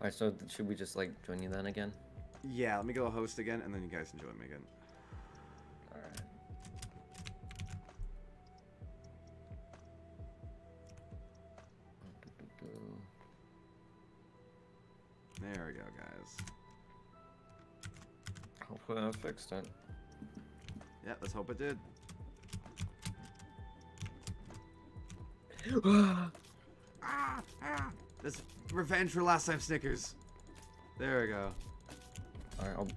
Alright, so should we just like join you then again? Yeah, let me go host again, and then you guys can join me again. Alright. There we go, guys. Hopefully I fixed it. Yeah, let's hope it did. ah, ah. This revenge for last time Snickers. There we go. Alright, I'll...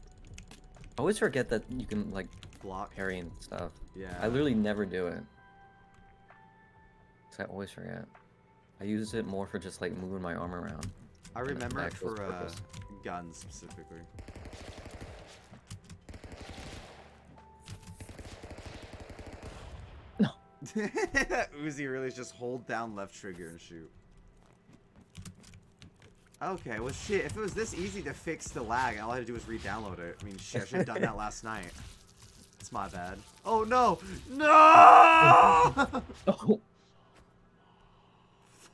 I always forget that you can like Block. parry and stuff. Yeah. I literally never do it. Cause I always forget. I use it more for just like moving my arm around. I remember it for uh, guns specifically. No. Uzi really just hold down left trigger and shoot. Okay, well shit, if it was this easy to fix the lag, all I had to do was re-download it. I mean shit, I should have done that last night. It's my bad. Oh no! No! Oh.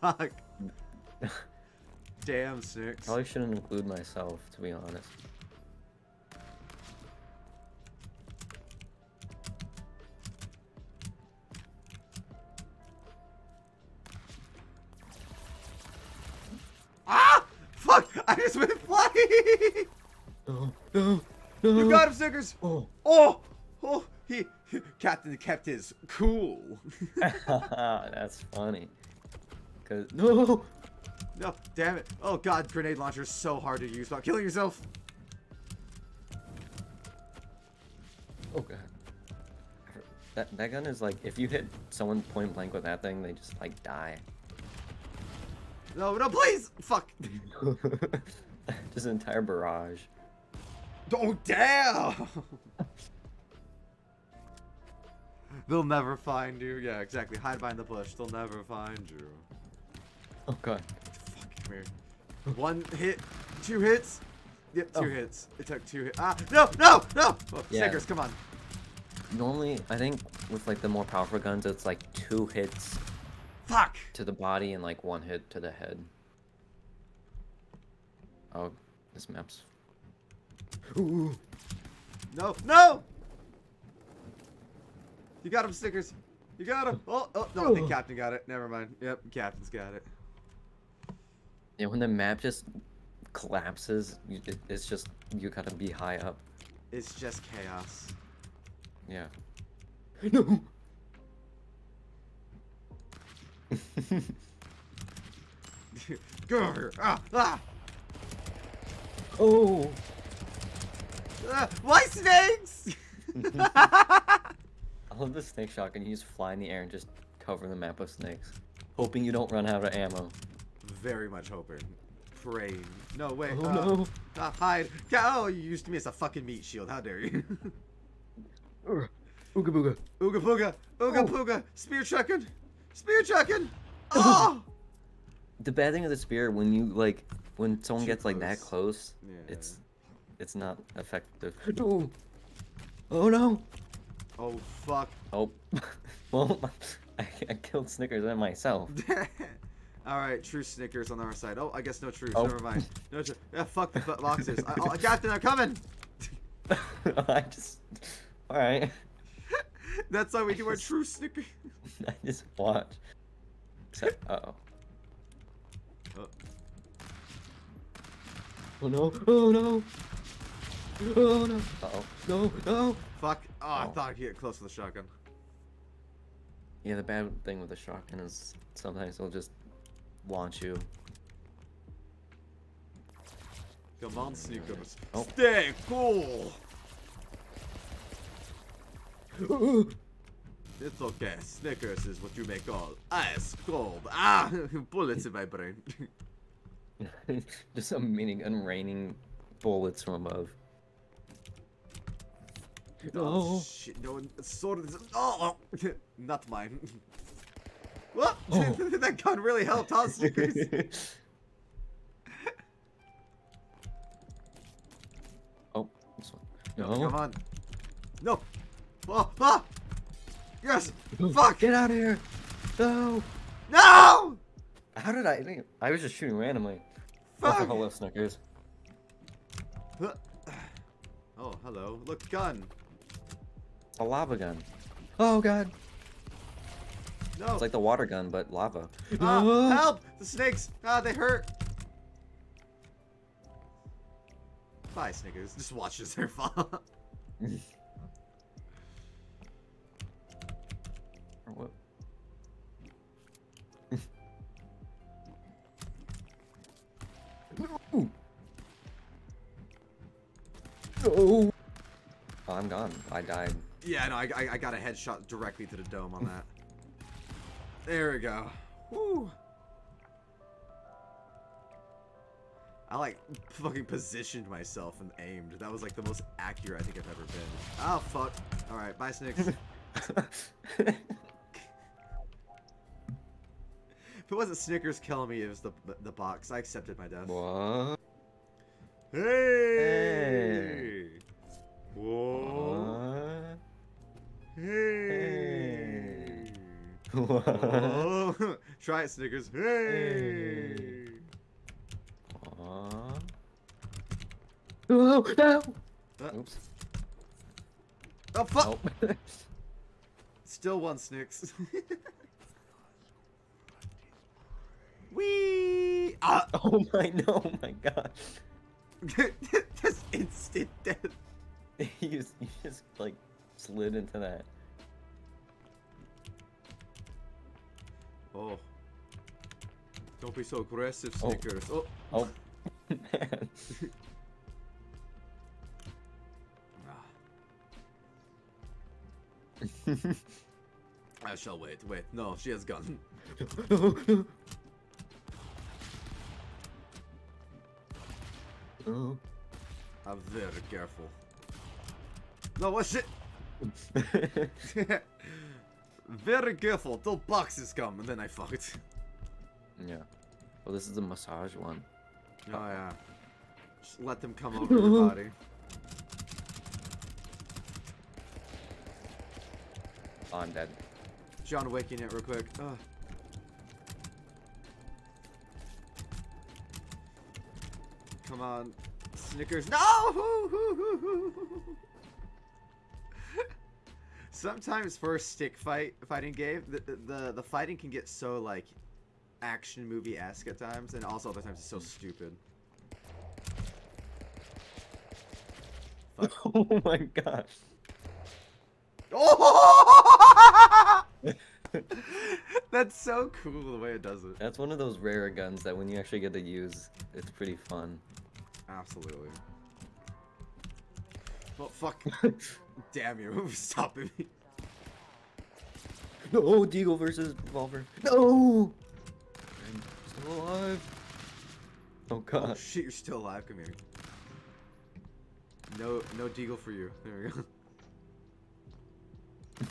Fuck. Damn, Six. Probably shouldn't include myself, to be honest. Fuck! I just went flying! No, no, no. You got him, Snickers! Oh. Oh! Oh! He, Captain kept his cool. That's funny. Cause no. no, damn it. Oh god, grenade launcher is so hard to use without killing yourself. Oh god. That that gun is like if you hit someone point blank with that thing, they just like die. No, no, please! Fuck. just an entire barrage. Oh, damn! They'll never find you. Yeah, exactly. Hide behind the bush. They'll never find you. Oh god. Fuck, come here. One hit, two hits. Yep, two Oh. hits. It took two hits. Ah, no, no, no! Oh, Yeah. Snickers, come on. Normally, I think with like the more powerful guns, it's like two hits Fuck! to the body and like one hit to the head. Oh, this map's. Ooh. No, no! You got him, Snickers. You got him. Oh, oh, no, I think. Captain got it. Never mind. Yep, Captain's got it. Yeah, when the map just collapses, you, it, it's just you gotta be high up. It's just chaos. Yeah. No. Go over here. Ah, ah, oh. ah. Why snakes? I love the snake shotgun. You just fly in the air and just cover the map with snakes, hoping you don't run out of ammo. Very much hoping. Praying. No, wait. Oh uh, no. ah, hide. Oh, you used me as a fucking meat shield. How dare you? Ooga booga. Ooga booga. Ooga Oh. booga. Spear chucking. Spear chucking. Oh! The bad thing of the spear, when you like, when someone Too gets like that close. close, Yeah. it's, it's not effective. Oh, Oh no. Oh, fuck. Oh. well, I, I killed Snickers and myself. Alright, true Snickers on our side. Oh, I guess no truce. Oh. Never mind. No truce. Yeah, fuck the bu- boxes. I, oh, Captain, I'm coming! I just. Alright. That's how we do our true Snickers. I just watch. Except, uh oh. Oh. Oh no! Oh no! Oh no! Uh oh. No! No! Fuck. Oh, I Oh. thought I'd get close to the shotgun. Yeah, the bad thing with the shotgun is sometimes it'll just launch you. Come on, Snickers. Oh. Stay cool! It's okay. Snickers is what you may call ice cold. Ah! Bullets in my brain. just a minigun raining bullets from above. Oh, No. shit. No one. Sword of the. Oh! Not mine. What? Oh. that gun really helped, huh, Snickers? oh, this one. Come on. No. Oh, ah! Yes! Fuck! Get out of here! No! No! How did I? I was just shooting randomly. Oh, Fuck! hello, Snickers. Oh, hello. Look, gun. A lava gun. Oh god. No. It's like the water gun, but lava. Ah, help! The snakes! Ah, they hurt! Bye, Snickers. Just watch as they fall. what? No. Oh, I'm gone. I died. yeah, no, I, I, I got a headshot directly to the dome on that. There we go. Woo! I like fucking positioned myself and aimed. That was like the most accurate I think I've ever been. Oh fuck. Alright, bye Snicks. if it wasn't Snickers killing me, it was the the box. I accepted my death. what? Hey! Whoa! What? Hey! Whoa. Try it, Snickers. Hey! What? Oh, no! Uh, Oops. oh fuck! Nope. Still one Snicks. Wee! Ah! oh my, no, oh my god. Just instant death. you, just, you just, like, slid into that. Oh. Don't be so aggressive, Oh. Snickers. Oh. Oh, man. Ah. I shall wait. Wait. No, she has gun. Oh. I'm very careful. No, what shit? very careful till boxes come, and then I fucked. yeah. Well, this is the massage one. Oh yeah. Just let them come over your body. Oh, I'm dead. John Wicking it real quick. Ugh. Come on. Snickers. No! Sometimes for a stick fight fighting game, the, the the fighting can get so like action movie esque at times, and also other times it's so stupid. Fuck. oh my gosh. Oh! That's so cool the way it does it. That's one of those rare guns that when you actually get to use, it's pretty fun. Absolutely. Well, fuck. Damn you, stopping me. No, Deagle versus Revolver. No! I'm still alive. Oh Oh god. shit, you're still alive. Come here. No, no deagle for you. There we go.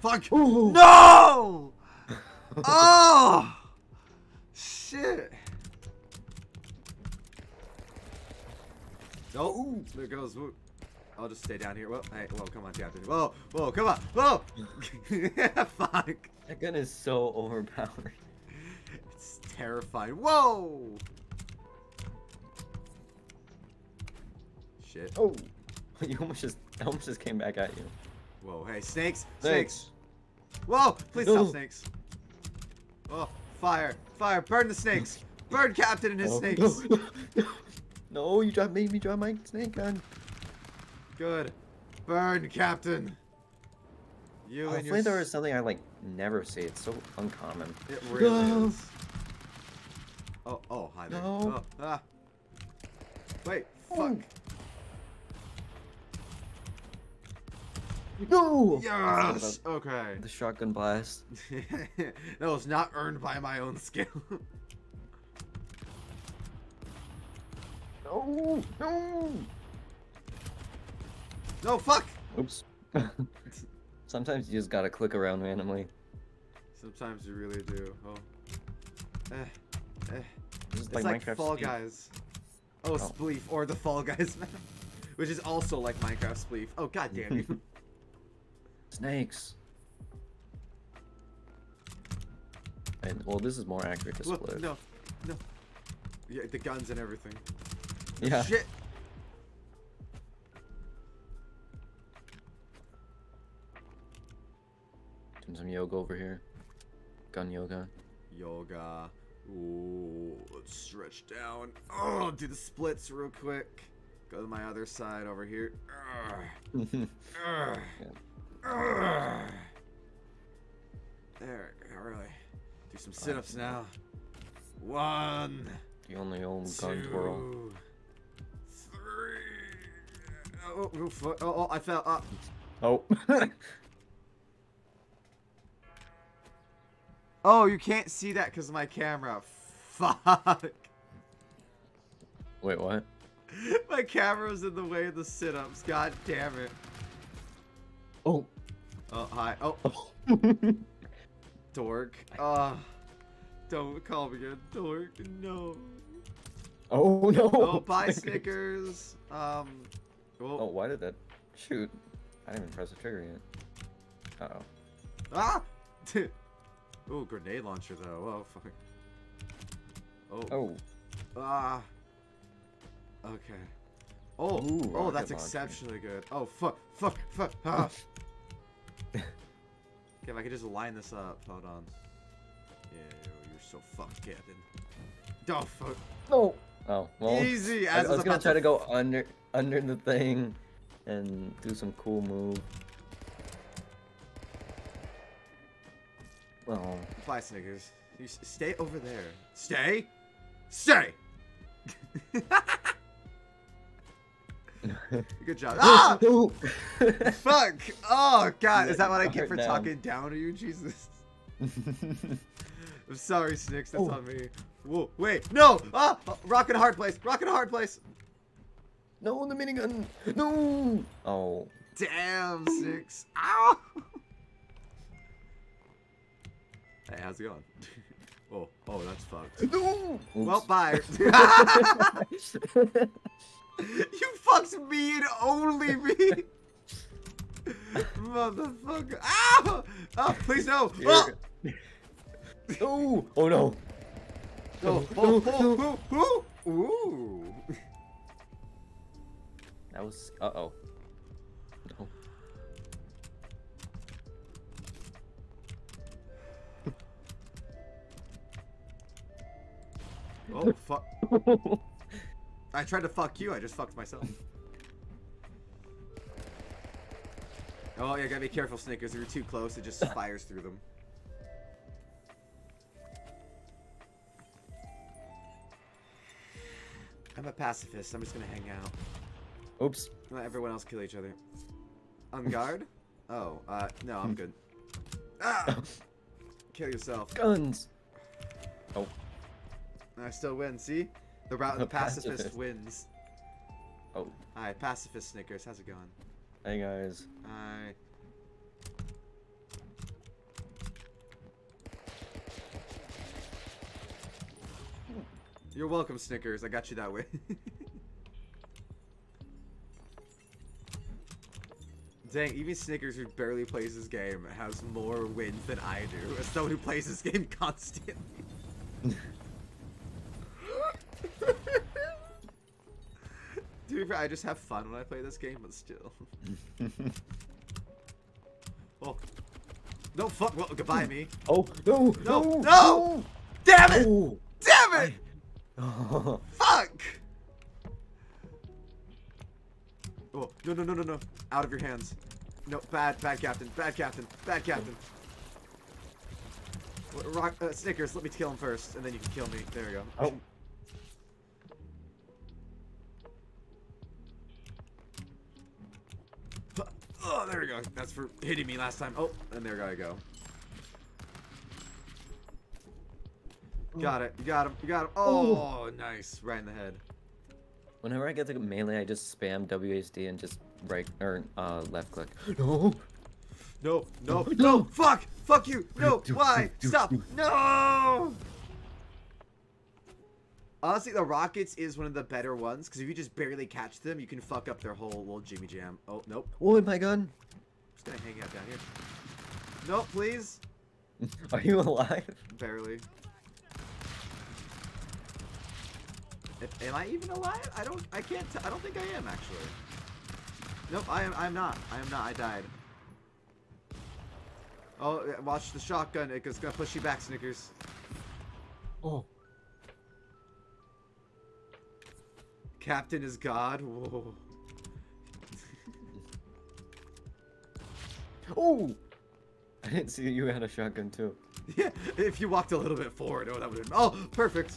Fuck! Oh! No! Oh! Shit! Oh, there goes. I'll just stay down here. Whoa, hey, whoa, come on, Captain. Whoa, whoa, come on, whoa! Fuck. That gun is so overpowered. It's terrifying. Whoa! Shit. Oh! You almost just, I almost just came back at you. Whoa, hey, snakes! Snakes! Whoa! Please No. stop, snakes! Oh, fire! Fire! Burn the snakes! Burn Captain and his Oh, snakes! No, you dropped, made me drop my snake gun. Good. Burn Captain! You Oh, and your... flamethrower is something I like never see. It's so uncommon. It really No. is. Oh, oh, hi there. No. Oh, ah. Wait, fuck. Oh. No! Yes! Okay. The shotgun blast. that was not earned by my own skill. No! No! no, fuck! Oops. Sometimes you just gotta click around randomly. Sometimes you really do. Oh. Eh. Eh. It's like, like, Minecraft Fall Speed. Guys. Oh, Oh. Spleef, or the Fall Guys map. Which is also like Minecraft Spleef. Oh, god damn you. Snakes. And well, this is more accurate to Whoa, split. no, no. Yeah, the guns and everything. Yeah. Shit. Doing some yoga over here. Gun yoga. Yoga. Ooh, let's stretch down. Oh, do the splits real quick. Go to my other side over here. There, really. Do some sit-ups now. One, the only old gun twirl. Oh, oh, oh, oh, I fell. Uh, Oh. oh, you can't see that because of my camera. Fuck. Wait, what? My camera's in the way of the sit-ups. God damn it. Oh. Oh, hi. Oh, dork. Ah. don't call me a dork. No. oh no. Oh, bye, Snickers. Um. Oh, Oh. why did that? Shoot. I didn't even press the trigger yet. Uh oh. Ah! Ooh, grenade launcher, though. Oh, fuck. Oh. Oh. Ah. Okay. Oh, Ooh, oh, that's launcher. exceptionally good. Oh, fuck, fuck, fuck. Ah. okay, if I could just line this up. Hold on. Yeah, you're so fucked, Captain. Oh, fuck. No. Oh well. Easy, I, as I was it's gonna try to- to go under under the thing and do some cool move. Oh. Bye, Snickers. You s- stay over there. Stay? Stay! Good job. Ah! Fuck! Oh, God. Is that what I get for down. talking down to you? Jesus. I'm sorry, Snicks. That's Oh. on me. Whoa, wait. No! Ah! Rock in a hard place. Rock in a hard place. No, the minigun. No. Oh. Damn, Six. Ow! Hey, how's it going? oh, oh, that's fucked. No. Well, bye. you fucks me and only me. Motherfucker. Ow! Oh, please no. Oh. No. Oh no. oh, No, oh, no, oh, oh, Ooh. That was. Uh oh. No. Oh, fuck. I tried to fuck you. I just fucked myself. Oh, yeah, gotta be careful, Snickers. If you're too close, it just fires through them. I'm a pacifist. I'm just gonna hang out. Oops. Let everyone else kill each other. On guard? Oh, uh, no, I'm good. Ah! Kill yourself. Guns. Oh. I still win, see? The route the pacifist, pacifist. wins. Oh. Hi, pacifist Snickers. How's it going? Hey guys. Hi. You're welcome, Snickers. I got you that way. Dang, even Snickers, who barely plays this game, has more wins than I do, as someone who plays this game constantly. To be fair, I just have fun when I play this game, but still. oh. No, fuck. Well, goodbye, me. oh no. No, No. no! Damn it! Oh. Damn it! Oh. Fuck! Oh, no, no, no, no, no. Out of your hands. No, bad, bad captain, bad captain, bad captain. Rock, uh, Snickers, let me kill him first, and then you can kill me. There we go. Oh. Oh, there we go. That's for hitting me last time. Oh, and there I go. Got it. You got him. You got him. Oh, nice. Right in the head. Whenever I get to melee, I just spam WASD and just right or uh left click. No. No, no, No, no, no. fuck! Fuck you! No, why? Stop! No! Honestly, the rockets is one of the better ones, because if you just barely catch them, you can fuck up their whole little Jimmy Jam. Oh, nope. Oh, my gun. just gonna hang out down here. Nope, please. Are you alive? Barely. If, am I even alive? I don't. I can't. I don't think I am actually. Nope. I am. I'm not. I am not. I died. Oh, watch the shotgun. It's gonna push you back, Snickers. Oh. Captain is God. Whoa. Oh! I didn't see you had a shotgun too. Yeah, if you walked a little bit forward, oh, that would have been. Oh, perfect.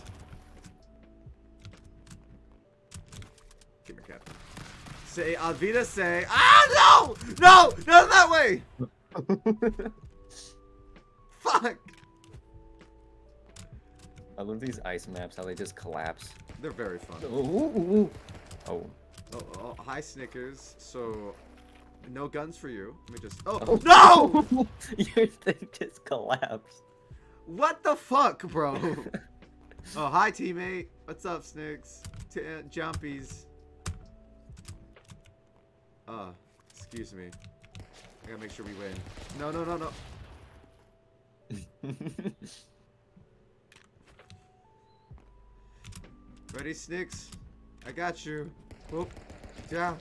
Say, Alvida, say. Ah, no! No! Not that way! Fuck! I love these ice maps, how they just collapse. They're very fun. Oh. Oh. Oh, oh, hi, Snickers. So, no guns for you. Let me just. Oh, Oh. no! Your thing just collapsed. What the fuck, bro? oh, hi, teammate. What's up, Snicks? T uh, Uh, excuse me. I gotta make sure we win. No, no, no, no. Ready, Snicks? I got you. Whoop. Yeah.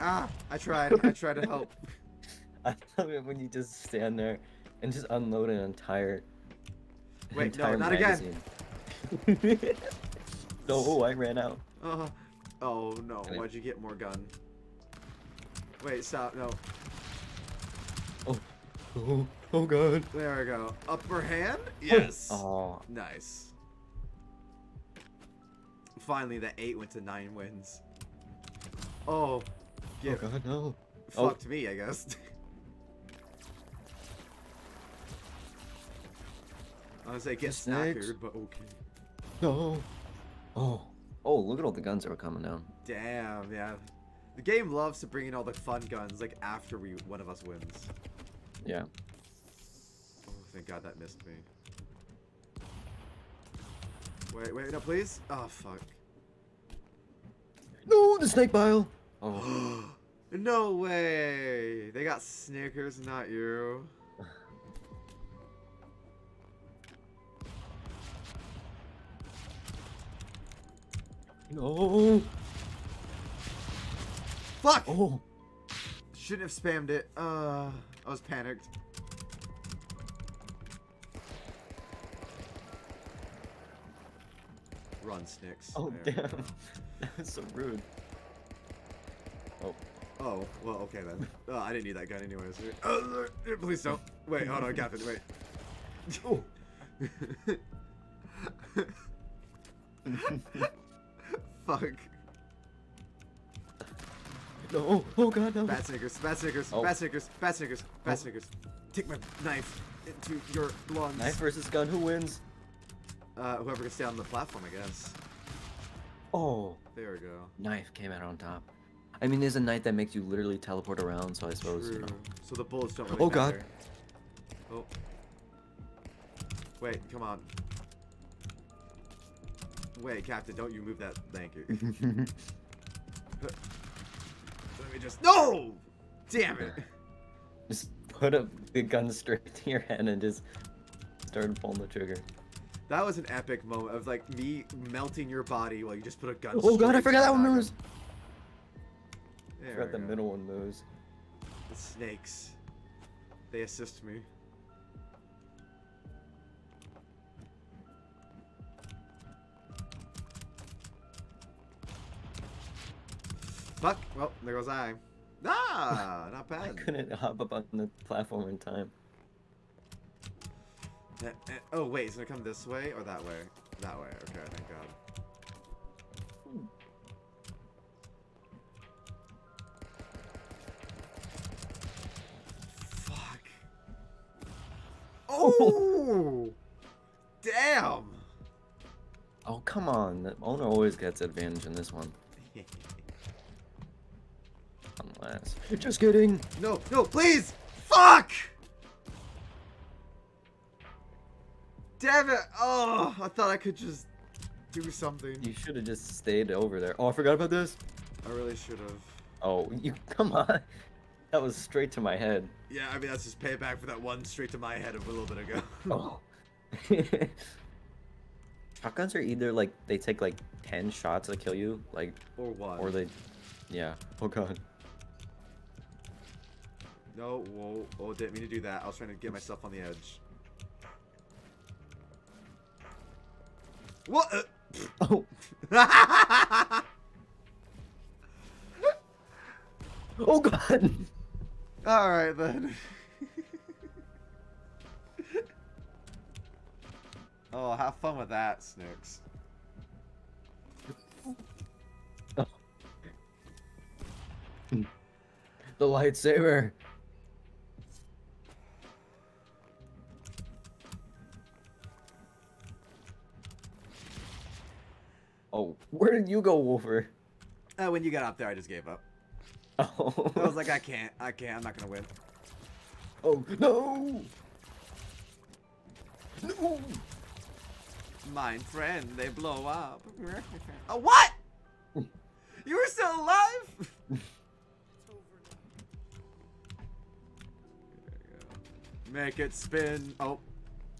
Ah, I tried. I tried to help. I love it when you just stand there and just unload an entire. Wait, no, entire not again. magazine. no, I ran out. Uh, oh no, why'd you get more gun? Wait, stop, no. Oh, oh oh god. There we go. Upper hand? Oh. Yes. Oh, Nice. Finally, the 8 went to 9 wins. Oh. oh god, no. Oh. fucked me, I guess. I was like, get The snakes. snackered, but okay. No. Oh. Oh, look at all the guns that were coming down. Damn, yeah. The game loves to bring in all the fun guns, like, after we one of us wins. Yeah. Oh, thank god that missed me. Wait, wait, no, please? Oh, fuck. No, the snake bile. Oh. no way! They got Snickers, not you. No. Fuck! Oh. Shouldn't have spammed it. Uh, I was panicked. Run, Snicks. Oh There damn. go. That was so rude. Oh. Oh, well, okay then. Oh, I didn't need that gun anyways. Uh, uh, please don't. Wait, hold on, Captain, wait. Oh. Fuck. No. Oh god, no. Bad Snickers, bad Snickers, Oh. bad Snickers, bad Snickers, bad Oh. Snickers. Take my knife into your lungs. Knife versus gun. Who wins? Uh, whoever can stay on the platform, I guess. Oh. There we go. Knife came out on top. I mean, there's a knife that makes you literally teleport around, so I suppose. You True. know. So the bullets don't really Oh, God. Oh. Wait, come on. Wait, Captain, don't you move that. Thank you. Let me just. No! Damn it! just put a the gun straight to your head and just start pulling the trigger. That was an epic moment of like me melting your body while you just put a gun. Oh god, I forgot that one my moves. gun. I forgot the go. middle one moves. The snakes. They assist me. Fuck. Well, there goes I. Ah, not bad. I couldn't hop up on the platform in time. Eh, eh, oh wait, is it gonna come this way or that way? That way. Okay, thank God. Fuck. Oh! Damn! Oh come on, the owner always gets advantage in this one. Unless. Just kidding. no, no, please! Fuck! Damn it! Oh, I thought I could just do something. You should have just stayed over there. Oh, I forgot about this. I really should have. Oh, you come on. That was straight to my head. Yeah, I mean, that's just payback for that one straight to my head of a little bit ago. Oh. Shotguns are either like they take like ten shots to kill you, like, Or what? or they, yeah. Oh god. No, whoa, oh, didn't mean to do that. I was trying to get myself on the edge. What? Oh. Uh, Oh god. All right then. oh, have fun with that, Snooks. The lightsaber. Oh, where did you go, Wolffer? Uh, when you got up there, I just gave up. Oh. I was like, I can't, I can't, I'm not gonna win. oh no! No! My friend, they blow up. oh, what? You were still alive? Make it spin. Oh,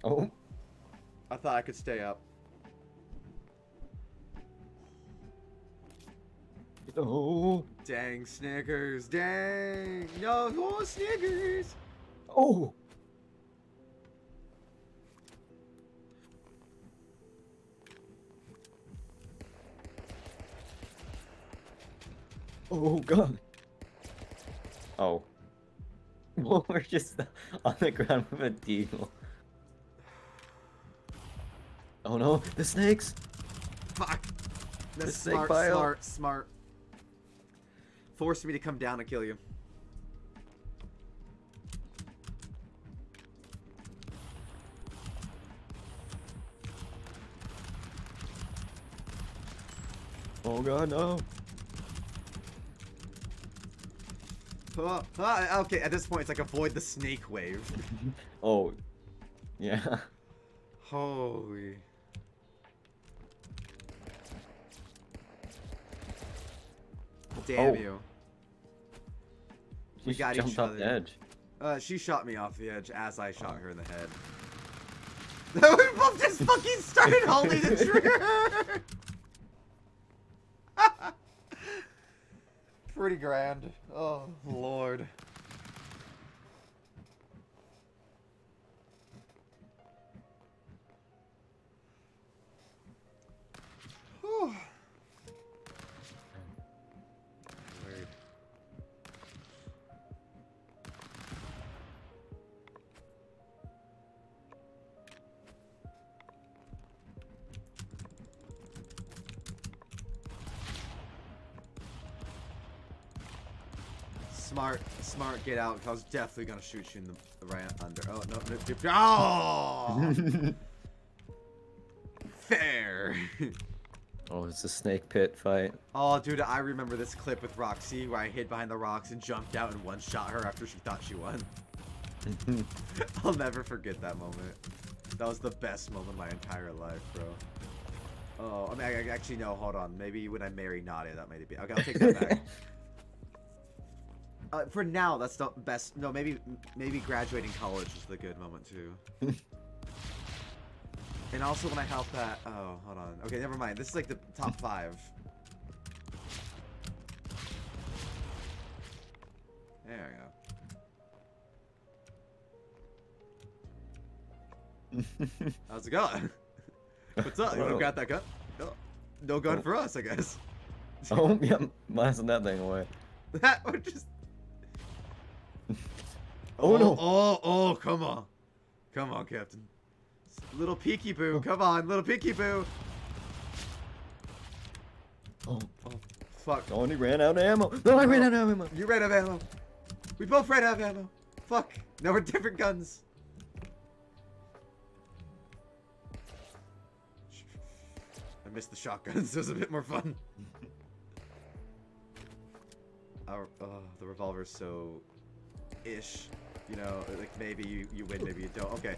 Oh. I thought I could stay up. Oh. Dang, Snickers. Dang. No, oh, Snickers. Oh. Oh god. Oh. Well, We're just on the ground with a deagle. Oh no, the snakes! Fuck. That's The snake smart, pile. smart, smart. Forced me to come down and kill you. Oh god, no. Oh, ah, okay, at this point, it's like avoid the snake wave. Oh. Yeah. Holy. Damn Oh. you. She We got jumped each off the edge. Uh, she shot me off the edge as I shot Oh. her in the head. we both just fucking started holding the trigger! Pretty grand. Oh, lord. Whew. Get out. 'cause I was definitely gonna shoot you in the right under. Oh no, no, no. Oh, fair. Oh, it's a snake pit fight. Oh, dude, I remember this clip with Roxy where I hid behind the rocks and jumped out and one shot her after she thought she won. I'll never forget that moment. That was the best moment of my entire life, bro. Oh, I mean, I, I actually no. Hold on. Maybe when I marry Nadia, that might be. Okay, I'll take that back. Uh, for now, that's the best. No, maybe maybe graduating college is the good moment too. and also when I help that. Oh, hold on. Okay, never mind. This is like the top five. There we go. How's it going? What's up? You wanna grab that gun? No, no gun Oh. for us, I guess. oh, yeah, blasting that thing away. that or just. Oh, no. Oh, oh, come on, come on, Captain. Little peeky boo, come on, little peeky boo. Oh, Oh, fuck. oh, and he ran out of ammo. No, I ran out of ammo. You ran out of ammo. We both ran out of ammo. Fuck. Now we're different guns. I missed the shotguns. It was a bit more fun. Our, uh, the revolver's so ish. You know, like maybe you, you win, maybe you don't. Okay.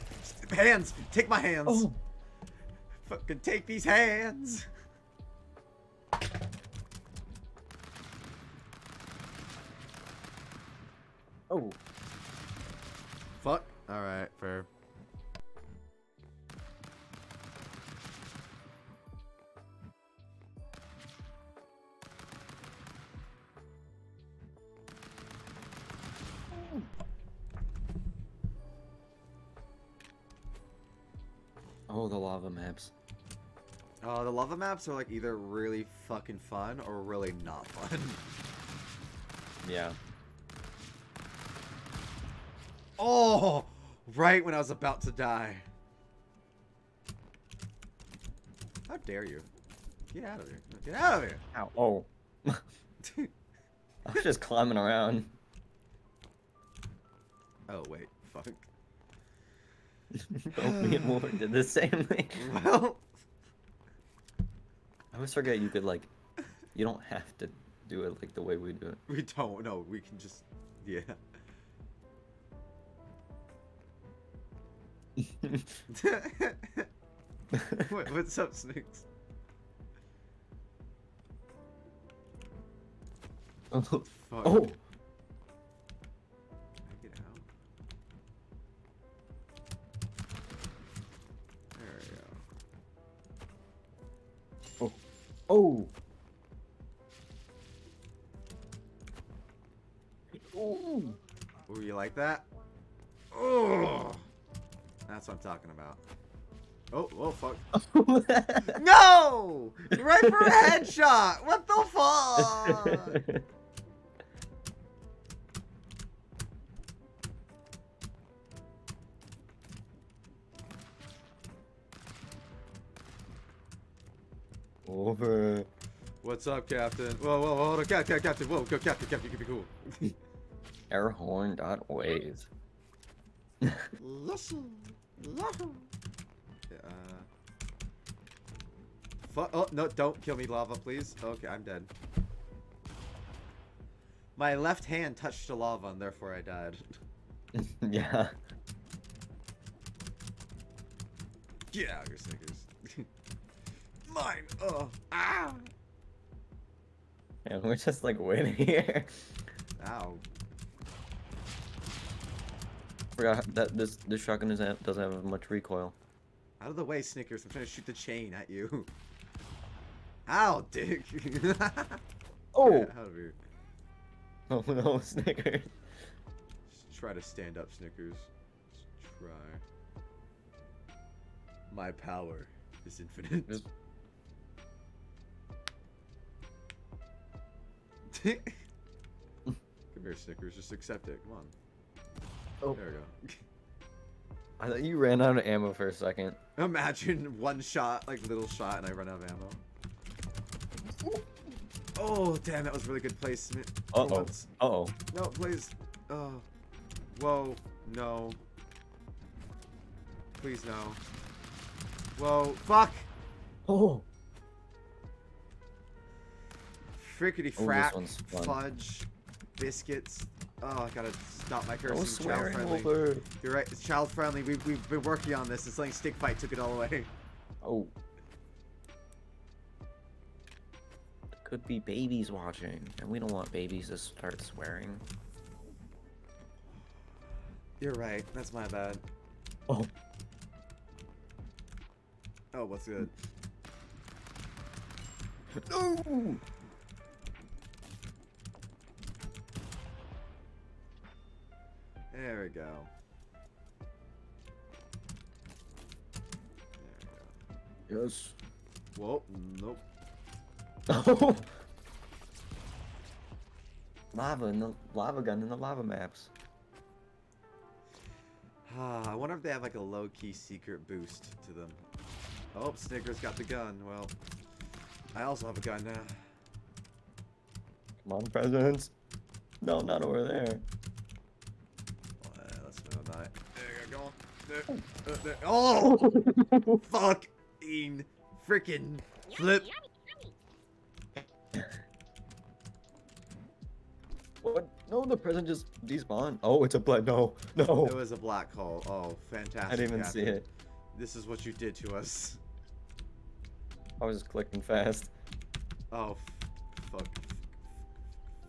Hands! Take my hands! Oh, Fucking take these hands! oh. Fuck. Alright, fair. Oh, the lava maps. Uh, the lava maps are like either really fucking fun or really not fun. Yeah. oh, right when I was about to die. How dare you? Get out of here. Get out of here. Ow. Oh. I was just climbing around. oh, wait. Fuck. oh, me and Wolffer did the same thing. Well, I always forget you could like, you don't have to do it like the way we do it. we don't. No, we can just. Yeah. Wait, what's up, Snakes? oh. Fuck. oh. Oh. Ooh. Ooh, you like that? Oh, that's what I'm talking about. Oh, oh, fuck. No! Right for a headshot! What the fuck? What's up, Captain? Whoa, whoa, hold on, Captain, Captain, whoa, go, Captain, Captain, keep it cool. Airhorn.wave. Listen, listen. Uh. Fu- oh, no, don't kill me, lava, please. Okay, I'm dead. My left hand touched the lava, and therefore I died. yeah. Get out of here, Mine. Oh. Ah. And we're just like waiting here. Ow. Forgot that this this shotgun doesn't doesn't have much recoil. Out of the way, Snickers. I'm trying to shoot the chain at you. Ow, dick. Oh Get out of here. oh no, Snickers. Just try to stand up, Snickers. Just try. My power is infinite. Just- Come here, Snickers. Just accept it. Come on. Oh. There we go. I thought you ran out of ammo for a second. Imagine one shot, like little shot, and I run out of ammo. Oh, damn, that was really good placement. for Uh oh. once. Uh oh. No, please. Oh. Whoa. No. Please, no. Whoa. Fuck! Oh. Frickety Oh, frack. Fudge. Biscuits. Oh, I gotta stop my cursing. Child friendly. over. You're right, it's child friendly. We've, we've been working on this. It's like Stick Fight took it all away. Oh. Could be babies watching, and we don't want babies to start swearing. You're right. That's my bad. Oh. Oh, what's good? No. We go. There Yes. we go. Whoa, nope. Oh. lava in the lava gun in the lava maps. Ah, I wonder if they have like a low-key secret boost to them. Oh, Snickers got the gun. Well, I also have a gun now. Come on, presidents. No, not over there. Uh, let's move that. There you go. There, there. Oh, fucking freaking flip. What? No, the president just despawned. Oh, it's a blood. No, no. It was a black hole. Oh, fantastic. I didn't even see it. This is what you did to us. I was just clicking fast. Oh, f- fuck.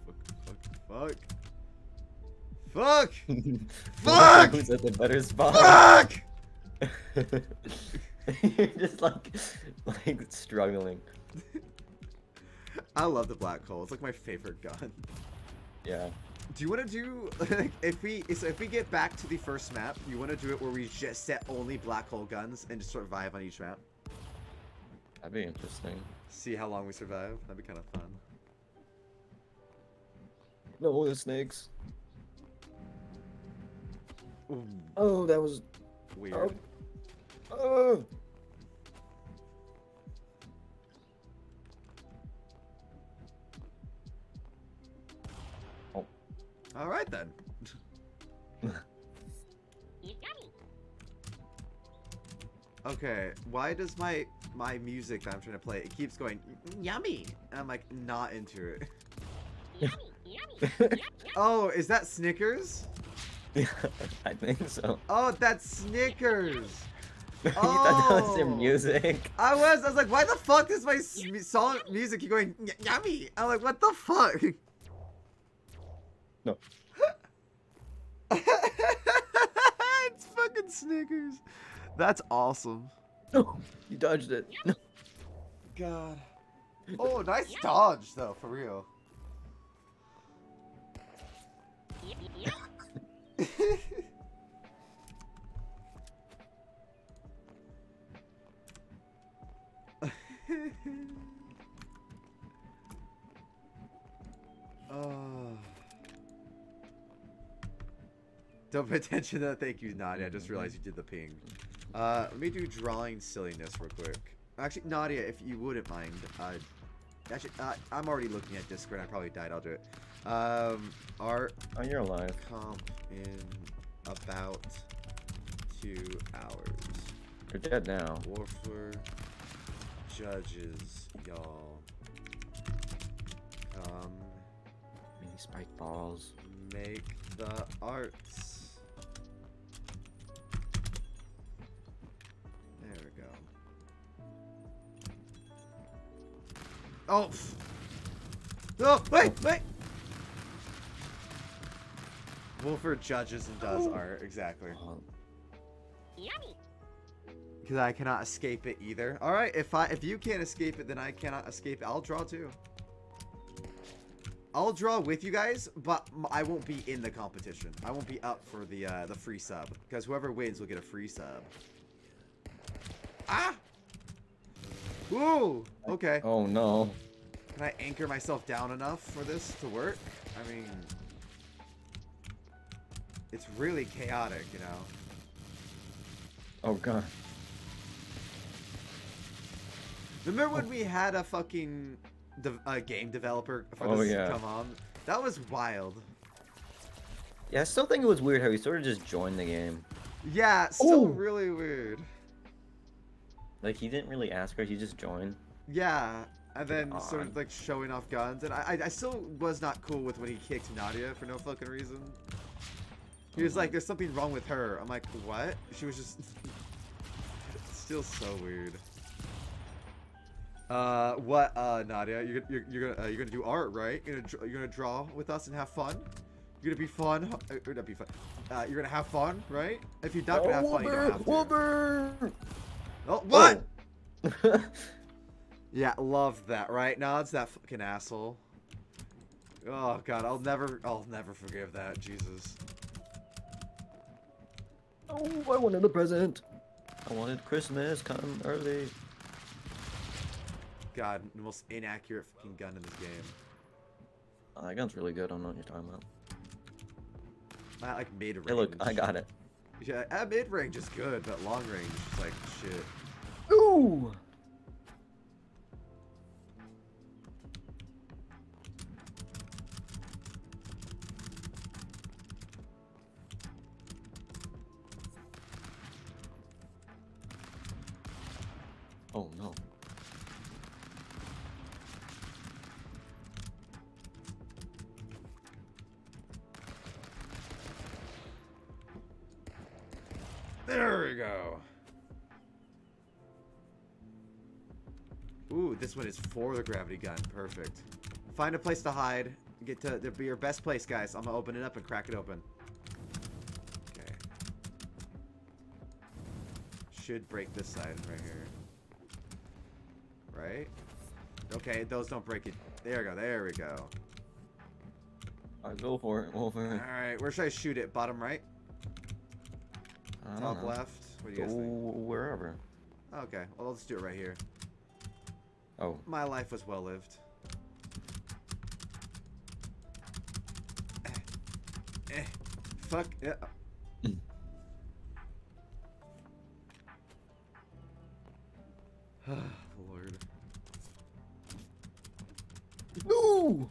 Fuck, fuck, fuck. Fuck! Who's at the better spot? Fuck! You're just like, like struggling. I love the black hole. It's like my favorite gun. Yeah. Do you want to do like, if we so if we get back to the first map? You want to do it where we just set only black hole guns and just survive on each map? That'd be interesting. See how long we survive. That'd be kind of fun. No, the snakes. Ooh, Oh, that was. weird. Oh. Oh. oh. All right then. Okay, why does my my music that I'm trying to play it keeps going yummy? And I'm like not into it. Oh, is that Snickers? I think so. Oh, that's Snickers. you thought that was their Oh. music? I was. I was like, why the fuck does my song music keep going yummy? I'm like, what the fuck? No. it's fucking Snickers. That's awesome. No, you dodged it. No. God. Oh, nice dodge though, for real. oh. Don't pay attention to that. Thank you, Nadia. I just realized you did the ping. Uh, let me do drawing silliness real quick. Actually, Nadia, if you wouldn't mind, uh, actually, uh, I'm already looking at Discord. I probably died. I'll do it. Um, art Oh, you're alive. comp in about two hours. You're dead now. Wolffer judges, y'all. Come Mini spike balls. make the arts. There we go. Oh! pff. Oh, wait, wait! Wolffer judges and does Oh. art, exactly. Oh, Because I cannot escape it either. All right, if I if you can't escape it, then I cannot escape it. I'll draw too. I'll draw with you guys, but I won't be in the competition. I won't be up for the uh, the free sub because whoever wins will get a free sub. Ah! Woo! Okay. oh no. Can I anchor myself down enough for this to work? I mean, it's really chaotic, you know. Oh god. Remember when oh. we had a fucking de- a game developer for Oh, this yeah. come on? That was wild. Yeah, I still think it was weird how he sort of just joined the game. Yeah, still Oh. really weird. Like he didn't really ask her, he just joined. Yeah, and then Come sort of like showing off guns, and I, I, I still was not cool with when he kicked Nadia for no fucking reason. He was like, "There's something wrong with her." I'm like, "What?" She was just still so weird. Uh, what, uh, Nadia? You're you're, you're gonna uh, you're gonna do art, right? You're gonna you're gonna draw with us and have fun. You're gonna be fun. Uh, or not be fun. Uh, you're gonna have fun, right? If you're not gonna have fun, you don't have to. Wolffer! Oh, what? Yeah, love that, right? Now it's that fucking asshole. Oh god, I'll never, I'll never forgive that. Jesus. Oh, I wanted a present. I wanted Christmas come early. God, the most inaccurate fucking gun in this game. Oh, that gun's really good. I don't know what you're talking about. Not like mid range. Hey, look, I got it. Yeah, at mid range is good, but long range is like shit. Ooh! Oh no. There we go. Ooh, this one is for the gravity gun. Perfect. Find a place to hide. Get to, to be your best place, guys. I'm gonna open it up and crack it open. Okay. Should break this side right here. Right? Okay, those don't break it. There we go. There we go. Alright, go for it, go. Alright, where should I shoot it? Bottom right? I don't Top know. left? What do you guys think? wherever. Okay, well, let's do it right here. Oh, My life was well lived. Eh. Eh. Fuck. Yeah. no!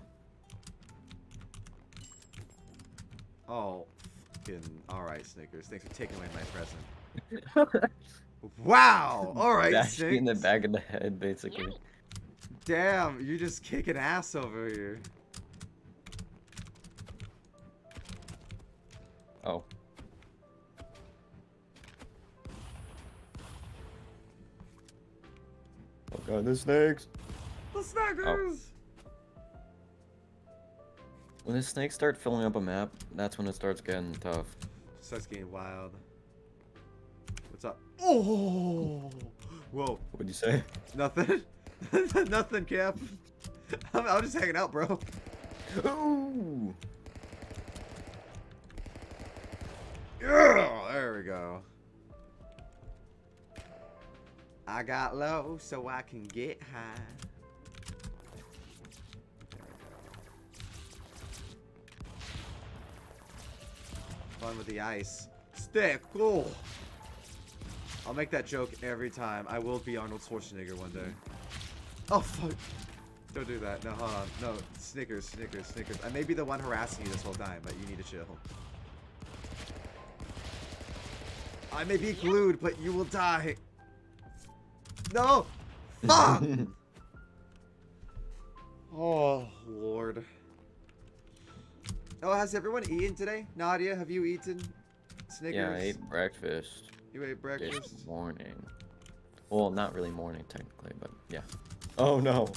Oh, fucking. Alright, Snickers. Thanks for taking away my present. Wow! Alright, Bash me in the back of the head, basically. Damn, you're just kicking ass over here. Oh. Oh god, the snakes! The Snickers! Oh. When the snakes start filling up a map, that's when it starts getting tough. Starts getting wild. What's up? Oh! Whoa. What'd you say? Nothing. Nothing, Cap. I'm, I'm just hanging out, bro. Ooh! Yeah, there we go. I got low so I can get high. Fun with the ice. Stick, cool. I'll make that joke every time. I will be Arnold Schwarzenegger one day. Oh, fuck. Don't do that. No, hold on. No, Snickers, Snickers, Snickers. I may be the one harassing you this whole time, but you need to chill. I may be glued, but you will die. No! Fuck! oh, Lord. Oh, has everyone eaten today? Nadia, have you eaten Snickers? Yeah, I ate breakfast You ate breakfast? this breakfast? morning. Well, not really morning technically, but yeah. Oh no.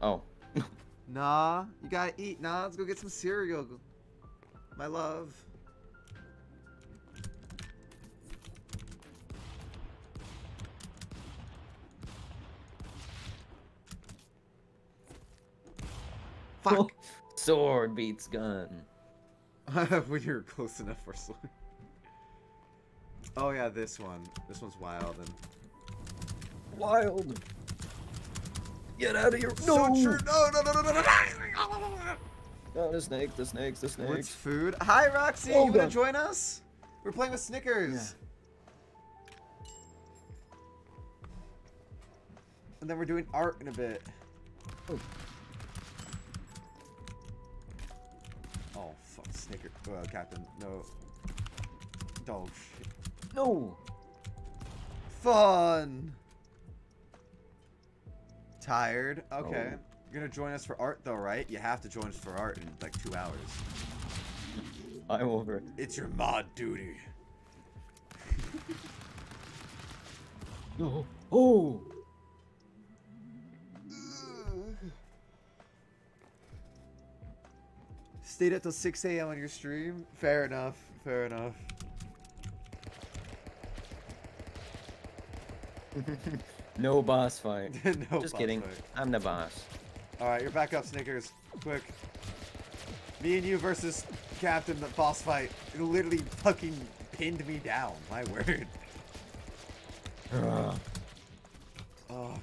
Oh. Nah, you gotta eat. Nah, let's go get some cereal. My love. Fuck. Sword beats gun. when you're close enough for sword. Oh yeah, this one. This one's wild and Wild. Get out of here. so true. No, no, no, no, no, no, no. No, the snake, the snakes, the What's snakes. food? Hi, Roxy. Oh, you wanna God. join us? We're playing with Snickers. And then we're doing art in a bit. Oh. Oh, fuck, Snicker. Well, Captain, no. Dog shit. No. Fun! Tired? Okay. Oh. You're gonna join us for art, though, right? You have to join us for art in like two hours. I'm over. it. It's your mod duty. No. Oh. Stayed up till 6 a.m. on your stream? Fair enough. Fair enough. no boss fight. no Just boss kidding. fight. I'm the boss. Alright, you're back up, Snickers. Quick. Me and you versus Captain, the boss fight. You literally fucking pinned me down. My word. Ugh. Oh, okay.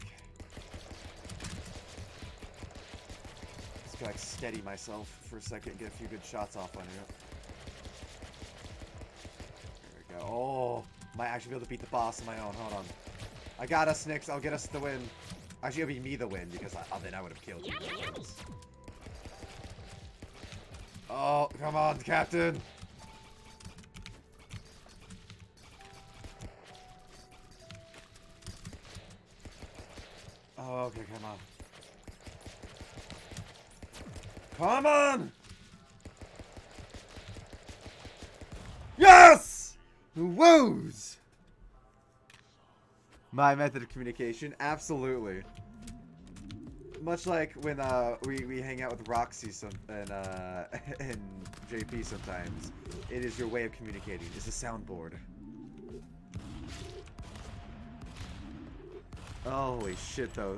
Just gotta like, steady myself for a second, get a few good shots off on you. There we go. Oh, might actually be able to beat the boss on my own. Hold on. I got us, Nix. I'll get us the win. Actually, it'll be me the win because I, oh, then I would have killed you. Oh, come on, Captain. Oh, okay, come on. Come on! Yes! Woos! My method of communication, absolutely. Much like when uh, we, we hang out with Roxy some, and, uh, and JP sometimes, it is your way of communicating. It's a soundboard. Holy shit, though.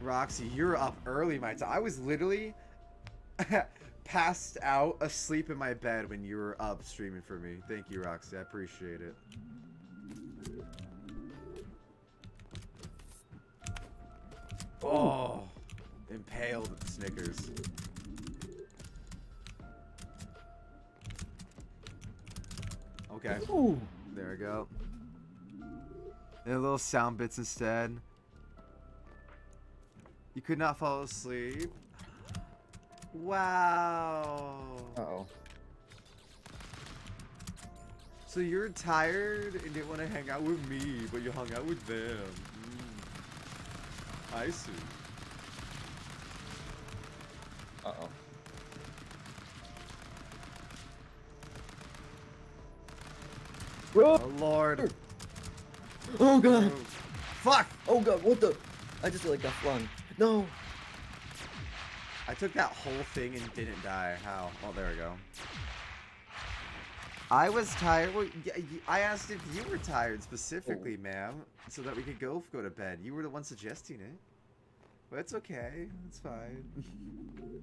Roxy, you're up early, my time. I was literally passed out asleep in my bed when you were up streaming for me. Thank you, Roxy. I appreciate it. Oh, oh impaled Snickers. Okay, Ooh. there we go. And little sound bits instead. You could not fall asleep. Wow. Uh oh. So you're tired and didn't want to hang out with me, but you hung out with them. Mm. I see. Uh oh. Oh lord. Oh god. Fuck! Oh god. What the? I just like got flung. No. I took that whole thing and didn't die. How? Oh, there we go. I was tired. Well, I asked if you were tired specifically, oh. ma'am, so that we could go go to bed. You were the one suggesting it. But it's okay. It's fine.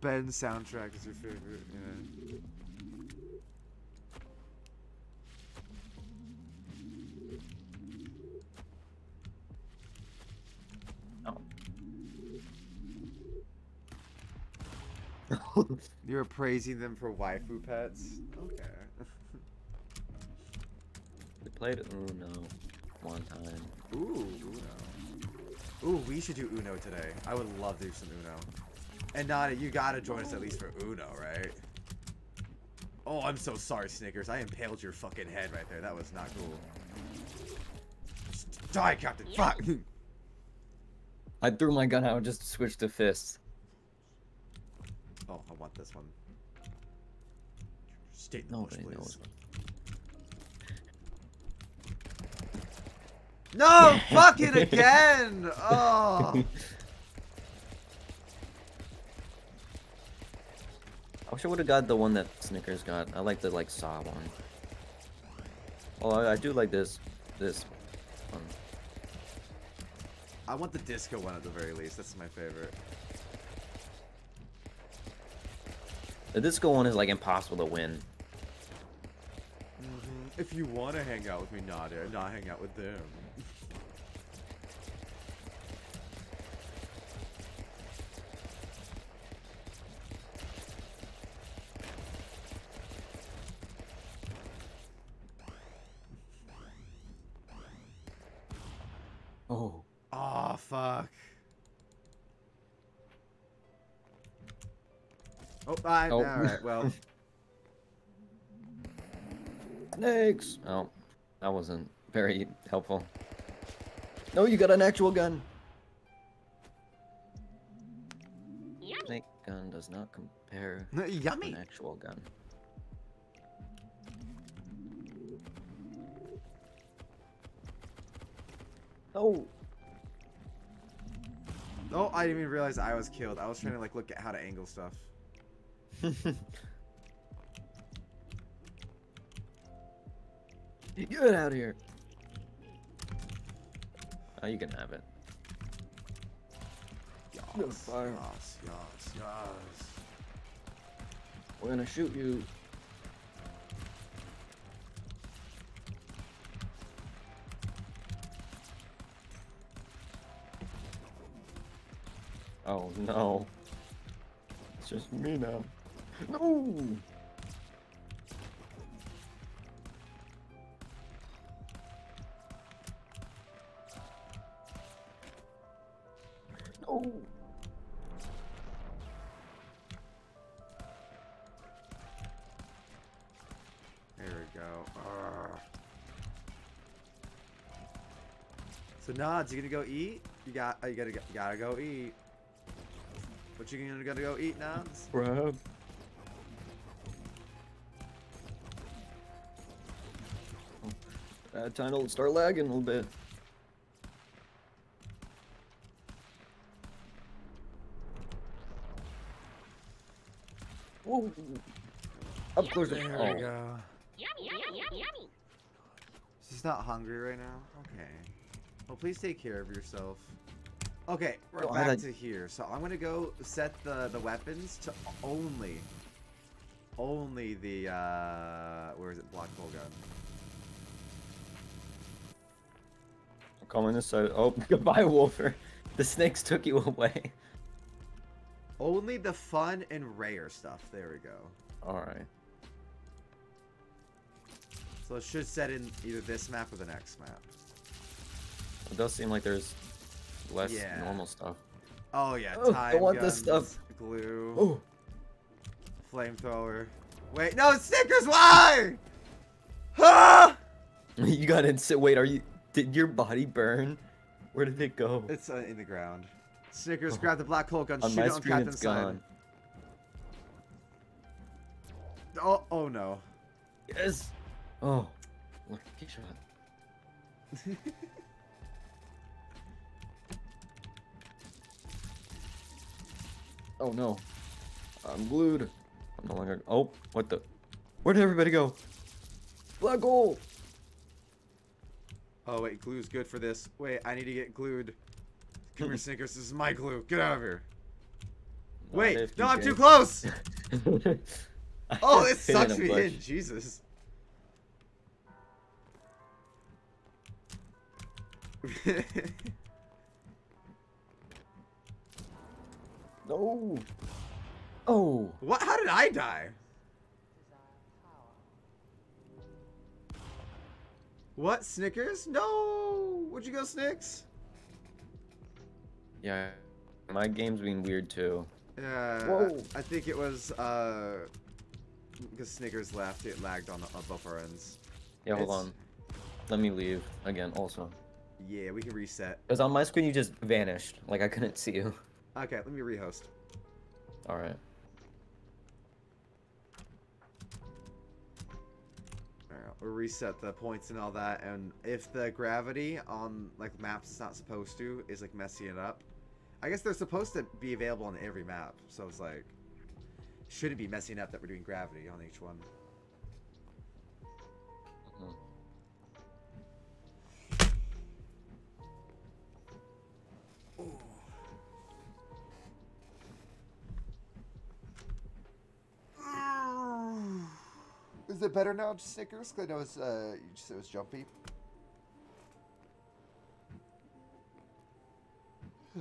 Ben's soundtrack is your favorite. Yeah. You were praising them for waifu pets. Okay. we played Uno one time. Ooh, Uno. Ooh, we should do Uno today. I would love to do some Uno. And Nana, you gotta join us at least for Uno, right? Oh, I'm so sorry, Snickers. I impaled your fucking head right there. That was not cool. Just die, Captain. Fuck. I threw my gun out and just switched to fists. Oh, I want this one. Stay in the Nobody please. knows. No, fuck it again. Oh. I wish I would have got the one that Snickers got. I like the like saw one. Oh, I, I do like this. This. One. I want the disco one at the very least. That's my favorite. The disco one is like impossible to win. Mm-hmm. If you want to hang out with me, not Nadia, not hang out with them. Oh. Oh, fuck. Oh, I, Oh. alright, well. Snakes! Oh, that wasn't very helpful. No, you got an actual gun. Snake gun does not compare to Yummy. an actual gun. Oh, Oh, I didn't even realize I was killed. I was trying to like look at how to angle stuff. get out of here. Oh, you can have it. Yes, yes, yes, yes. We're gonna shoot you. Oh no. It's just me now. No! No! There we go. Arrgh. So Nods, you gonna go eat? You got, oh, you gotta, go- you gotta go eat. What you gonna, gonna go eat, Nods? Brad. Uh, time to start lagging a little bit. Whoa. Up close. There Oh. we go. Yummy, yummy, yummy, yummy. She's not hungry right now? Okay. Well, please take care of yourself. Okay, we're Oh, back to here. So I'm gonna go set the the weapons to only, only the uh, where is it? Black hole gun. Calling this side. Oh, goodbye, Wolffer. The snakes took you away. Only the fun and rare stuff. There we go. Alright. So it should set in either this map or the next map. It does seem like there's less Yeah. normal stuff. Oh yeah, Oh, time I want guns, this stuff. glue, Oh! flamethrower. Wait, no, it's Snickers. Why? Huh? you got to sit, Wait, are you. Did your body burn? Where did it go? It's uh, in the ground. Snickers, Oh. grab the black hole gun, On shoot my it on screen, Captain's it's side. gone. Oh, oh no. Yes! Oh. Lucky shot. Oh no. I'm glued. I'm no longer. Oh, what the? Where did everybody go? Black hole! Oh wait, glue's good for this. Wait, I need to get glued. Come here, Snickers. This is my glue. Get out of here. Wait, no, I'm too close. Oh, it sucks me bush. in. Jesus. No! Oh! what? How did I die? What? Snickers? No! Where'd you go, Snicks? Yeah. My game's being weird too. Uh, Whoa. I think it was, uh... Because Snickers left, it lagged on, on both our ends. Yeah, hold It's- on. Let me leave again also. Yeah, we can reset. Because on my screen you just vanished. Like I couldn't see you. Okay, let me rehost. Alright. Reset the points and all that, and if the gravity on, like, maps it's not supposed to, is, like, messing it up, I guess they're supposed to be available on every map, so it's like, shouldn't be messing up that we're doing gravity on each one. Is it better now, Snickers? 'Cause I know it's, uh, you just, it was jumpy.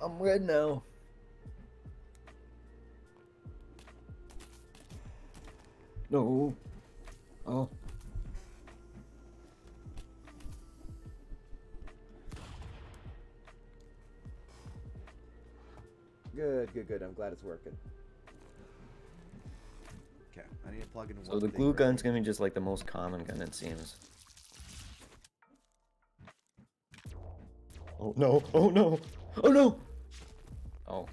I'm red now. No. Oh. Good, good, good. I'm glad it's working. Okay, I need to plug in So one the glue real gun's quick. gonna be just like the most common gun it seems. Oh no! Oh no! Oh no! Oh.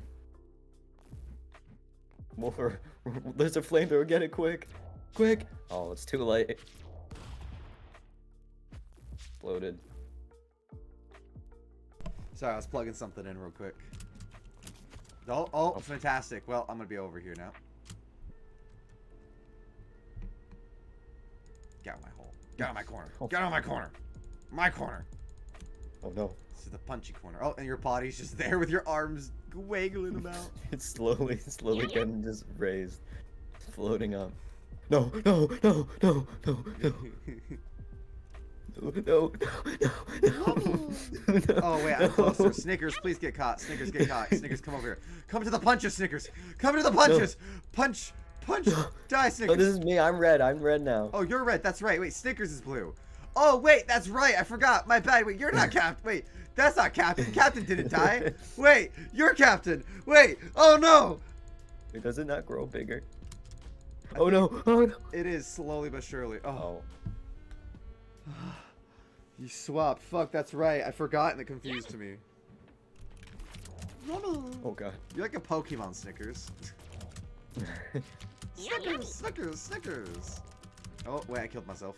Wolffer, there's a flamethrower, get it quick! Quick! Oh, it's too late. Exploded. Sorry, I was plugging something in real quick. Oh, oh, oh, fantastic. Well, I'm gonna be over here now. Get out of my hole. Get out of my corner. Oh. Get out of my corner. My corner. Oh no. This is the punchy corner. Oh, and your body's just there with your arms waggling about. It's slowly, slowly getting just raised. Floating up. No, no, no, no, no, no. No, no, no, no, no. Oh wait, I'm closer. Snickers, please get caught. Snickers, get caught. Snickers, come over here. Come to the punches, Snickers. Come to the punches. Punch, punch. Die, oh, Snickers. this is me. I'm red. I'm red now. Oh, you're red. That's right. Wait, Snickers is blue. Oh, wait, that's right. I forgot. My bad. Wait, you're not Captain. Wait, that's not Captain. Captain didn't die. Wait, you're Captain. Wait. Oh no. Wait, does it not grow bigger? Oh no! Oh no! It is slowly but surely. Oh, Oh, you swapped. Fuck, that's right. I forgot and it confused me. oh god. You're like a Pokemon Snickers. Yummy, yummy. Snickers, Snickers, Snickers. Oh, wait, I killed myself.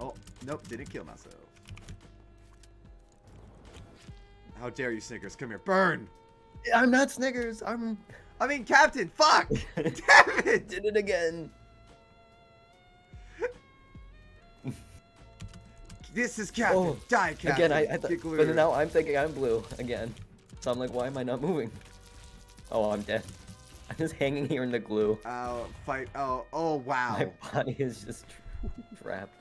Oh, nope, didn't kill myself. How dare you, Snickers? Come here. Burn! I'm not Snickers. I'm. I mean, Captain, fuck! Damn it! Did it again. This is oh, Captain. Oh, Die, Captain. Again, I, I Get th- glued. but now I'm thinking I'm blue again. So I'm like, why am I not moving? Oh, I'm dead. I'm just hanging here in the glue. Oh, fight. Oh, oh, wow. My body is just trapped.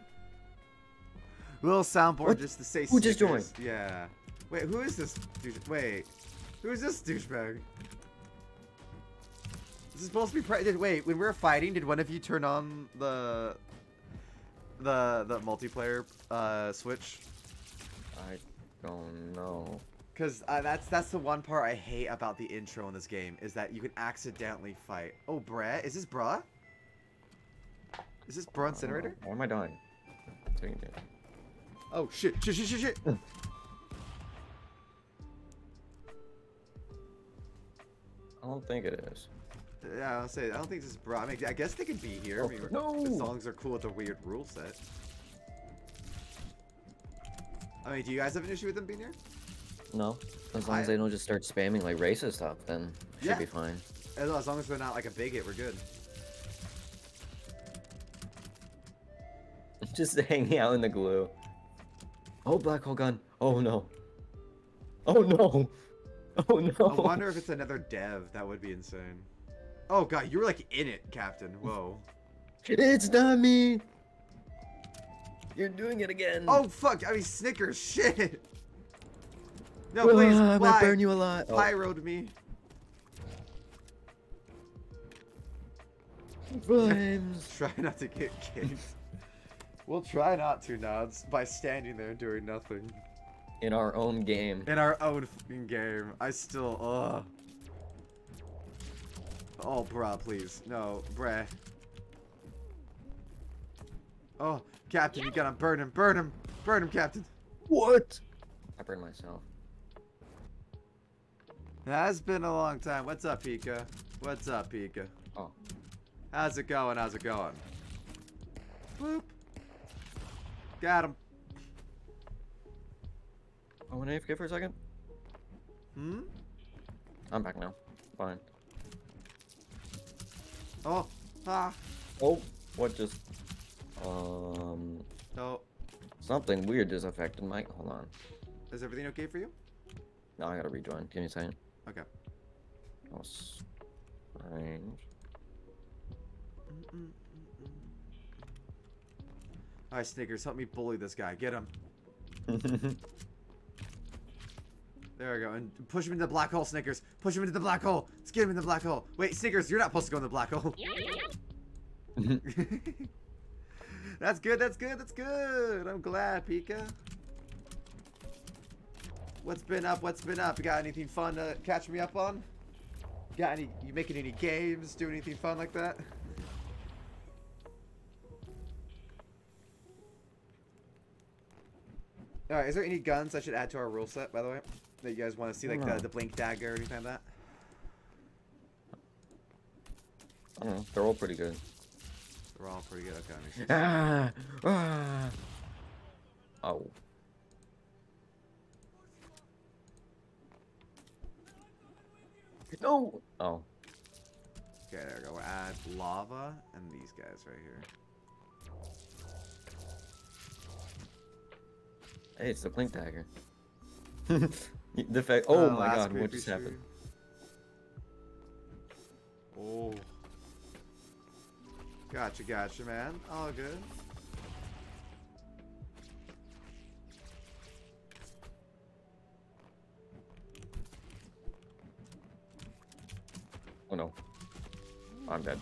Little soundboard What? just to say. Who just joined? Yeah. Wait, who is this douche? Wait, who is this douchebag? This is supposed to be. Pre- wait, when we were fighting, did one of you turn on the the the multiplayer uh, switch? I don't know. Cause uh, that's that's the one part I hate about the intro in this game is that you can accidentally fight. Oh, Brett, is this Bruh? Is this Bruh Incinerator? Why am I dying? Taking damage. Oh shit! Shit! Shit! Shit! Shit! I don't think it is. Yeah, I'll say I don't think this is bro. I mean, I guess they could be here. Oh, I Oh, mean, no! The songs are cool with the weird rule set. I mean, do you guys have an issue with them being here? No. As long I- as they don't just start spamming like racist stuff, then should Yeah. be fine. As as long as they're not like a bigot, we're good. just hanging out in the glue. Oh, black hole gun. Oh no. Oh no. Oh no. I wonder if it's another dev. That would be insane. Oh god, you were like in it, Captain. Whoa. It's not me. You're doing it again. Oh fuck! I mean, Snickers. Shit. No, please. Ah, I might fly. burn you alive. Oh, Pyroed me. flames. Try not to get kicked. we'll try not to, Nods, by standing there doing nothing. In our own game. In our own fucking game. I still, ugh. Oh, bruh, please. No, bruh. Oh, Captain, you gotta burn him, burn him, burn him, Captain. What? I burned myself. It has been a long time. What's up, Pika? What's up, Pika? Oh. How's it going? How's it going? Boop. Got him. I went AFK for a second. Hmm? I'm back now. Fine. Oh. Ah. Oh, what just? Um, No. something weird just affected my. Hold on. Is everything okay for you? No, I gotta rejoin. Give me a second. Okay. Oh, strange. Alright, Snickers, help me bully this guy. Get him. There we go. And push him into the black hole, Snickers. Push him into the black hole. Let's get him in the black hole. Wait, Snickers, you're not supposed to go in the black hole. that's good, that's good, that's good. I'm glad, Pika. What's been up? What's been up? You got anything fun to catch me up on? Got any? You making any games? Doing anything fun like that? All right. Is there any guns I should add to our rule set, by the way, that you guys want to see, like the, the blink dagger or anything like that? I don't know. They're all pretty good. They're all pretty good. Okay. that. Ah, ah. Oh. No. Oh. Okay, there we go. We'll add lava and these guys right here. Hey, it's the blink dagger. the fact. Oh Uh, my god, what creepy just happened? Oh. Gotcha, gotcha, man. All good. Oh no. I'm dead.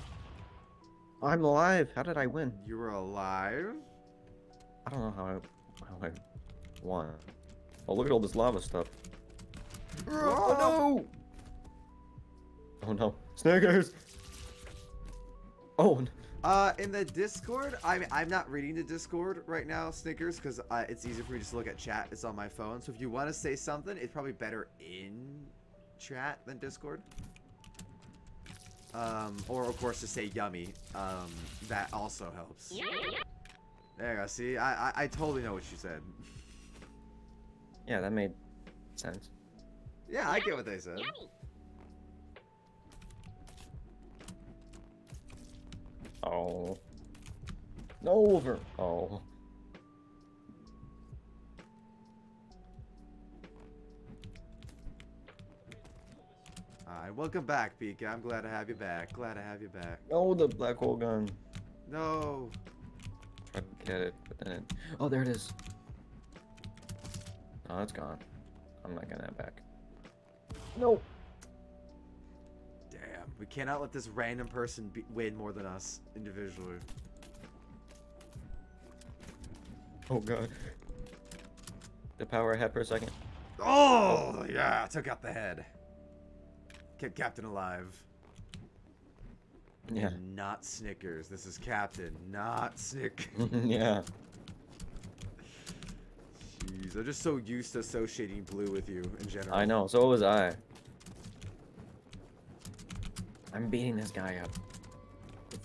I'm alive. How did I win? You were alive? I don't know how I how I won. Oh look at all this lava stuff. Oh no! Oh no. Snickers! Oh n- Uh, in the Discord, I'm I'm not reading the Discord right now, Snickers, because uh, it's easier for me just to look at chat. It's on my phone, so if you want to say something, it's probably better in chat than Discord. Um, or of course to say yummy. Um, that also helps. There you go. See, I, I I totally know what you said. yeah, that made sense. Yeah, I get what they said. Yummy. Oh. No over. Oh. Alright, welcome back, Pika. I'm glad to have you back. Glad to have you back. Oh, the black hole gun. No. I get it, but then it... Oh, there it is. Oh, it's gone. I'm not getting that back. No. Damn. We cannot let this random person be win more than us individually. Oh god. The power I had for a second. Oh, yeah. Took out the head. Kept Captain alive. Yeah. Not Snickers. This is Captain, not Snick. yeah. Jeez, I'm just so used to associating blue with you in general. I know, so was I. I'm beating this guy up.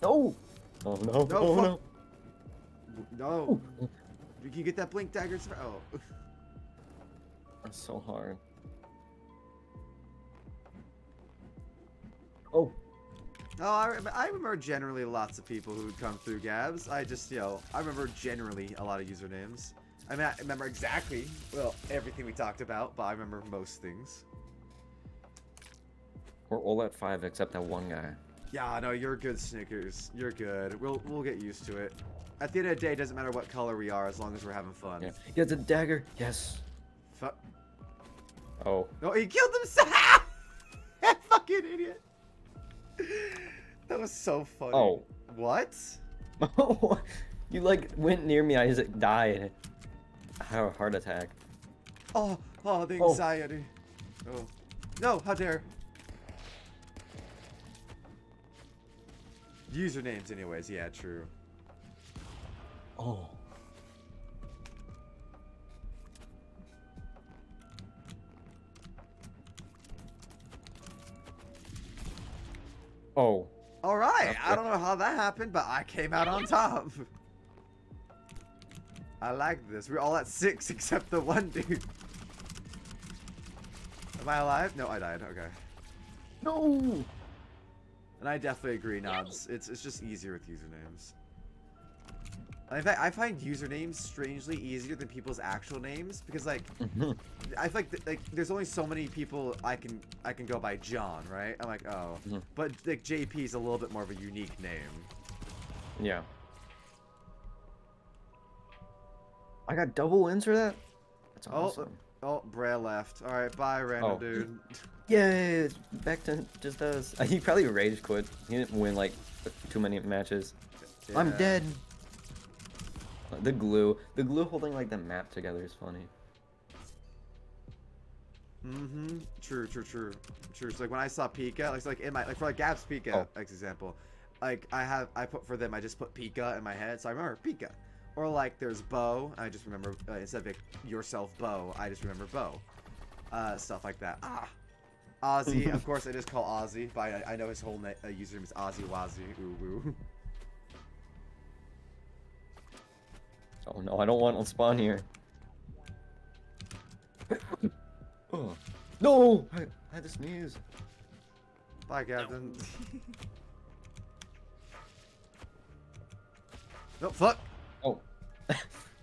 No! Oh no, No, oh fuck. no. No. You can get that blink dagger. sp- Oh. That's so hard. Oh, Oh, I, rem- I remember generally lots of people who would come through Gabs. I just, you know, I remember generally a lot of usernames. I mean, I remember exactly, well, everything we talked about, but I remember most things. we're all at five except that one guy. Yeah, no, you're good, Snickers. You're good. We'll we'll get used to it. At the end of the day, it doesn't matter what color we are as long as we're having fun. Yeah. He has a dagger. Yes. Fu- Oh. no, he killed himself! that fucking idiot. That was so funny. Oh. What? Oh, you like went near me. I just died. I had a heart attack. Oh, oh, the Oh. anxiety. Oh. No, how dare. Usernames, anyways. Yeah, true. Oh. Oh. All right. I don't know how that happened, but I came out on top. I like this. We're all at six except the one dude. Am I alive? No, I died. Okay. No. And I definitely agree, Nods. It's it's just easier with usernames. In fact, I find usernames strangely easier than people's actual names because, like, I feel like th- like there's only so many people I can I can go by John, right? I'm like, oh, Mhm. but like JP is a little bit more of a unique name. yeah. I got double wins for that. That's Oh, awesome. Oh, Bray left. All right, bye, random Oh. dude. Yay! it's Back to just us. He probably rage quit. He didn't win like too many matches. I'm dead. The glue, the glue holding like the map together is funny. Mm-hmm. True, true, true, true. So like when I saw Pika, like, so, like in my like for like Gab's Pika, Oh. like example, like I have I put for them I just put Pika in my head, so I remember Pika. Or like there's Bo, I just remember uh, instead of like, yourself Bo, I just remember Bo. Uh, stuff like that. Ah, Ozzy. of course, I just call Ozzy, but I, I know his whole na- uh, username is Ozzy Wazzy. Ooh woo. Oh no, I don't want to spawn here. oh. No! I, I had to sneeze. Bye, Captain. no fuck.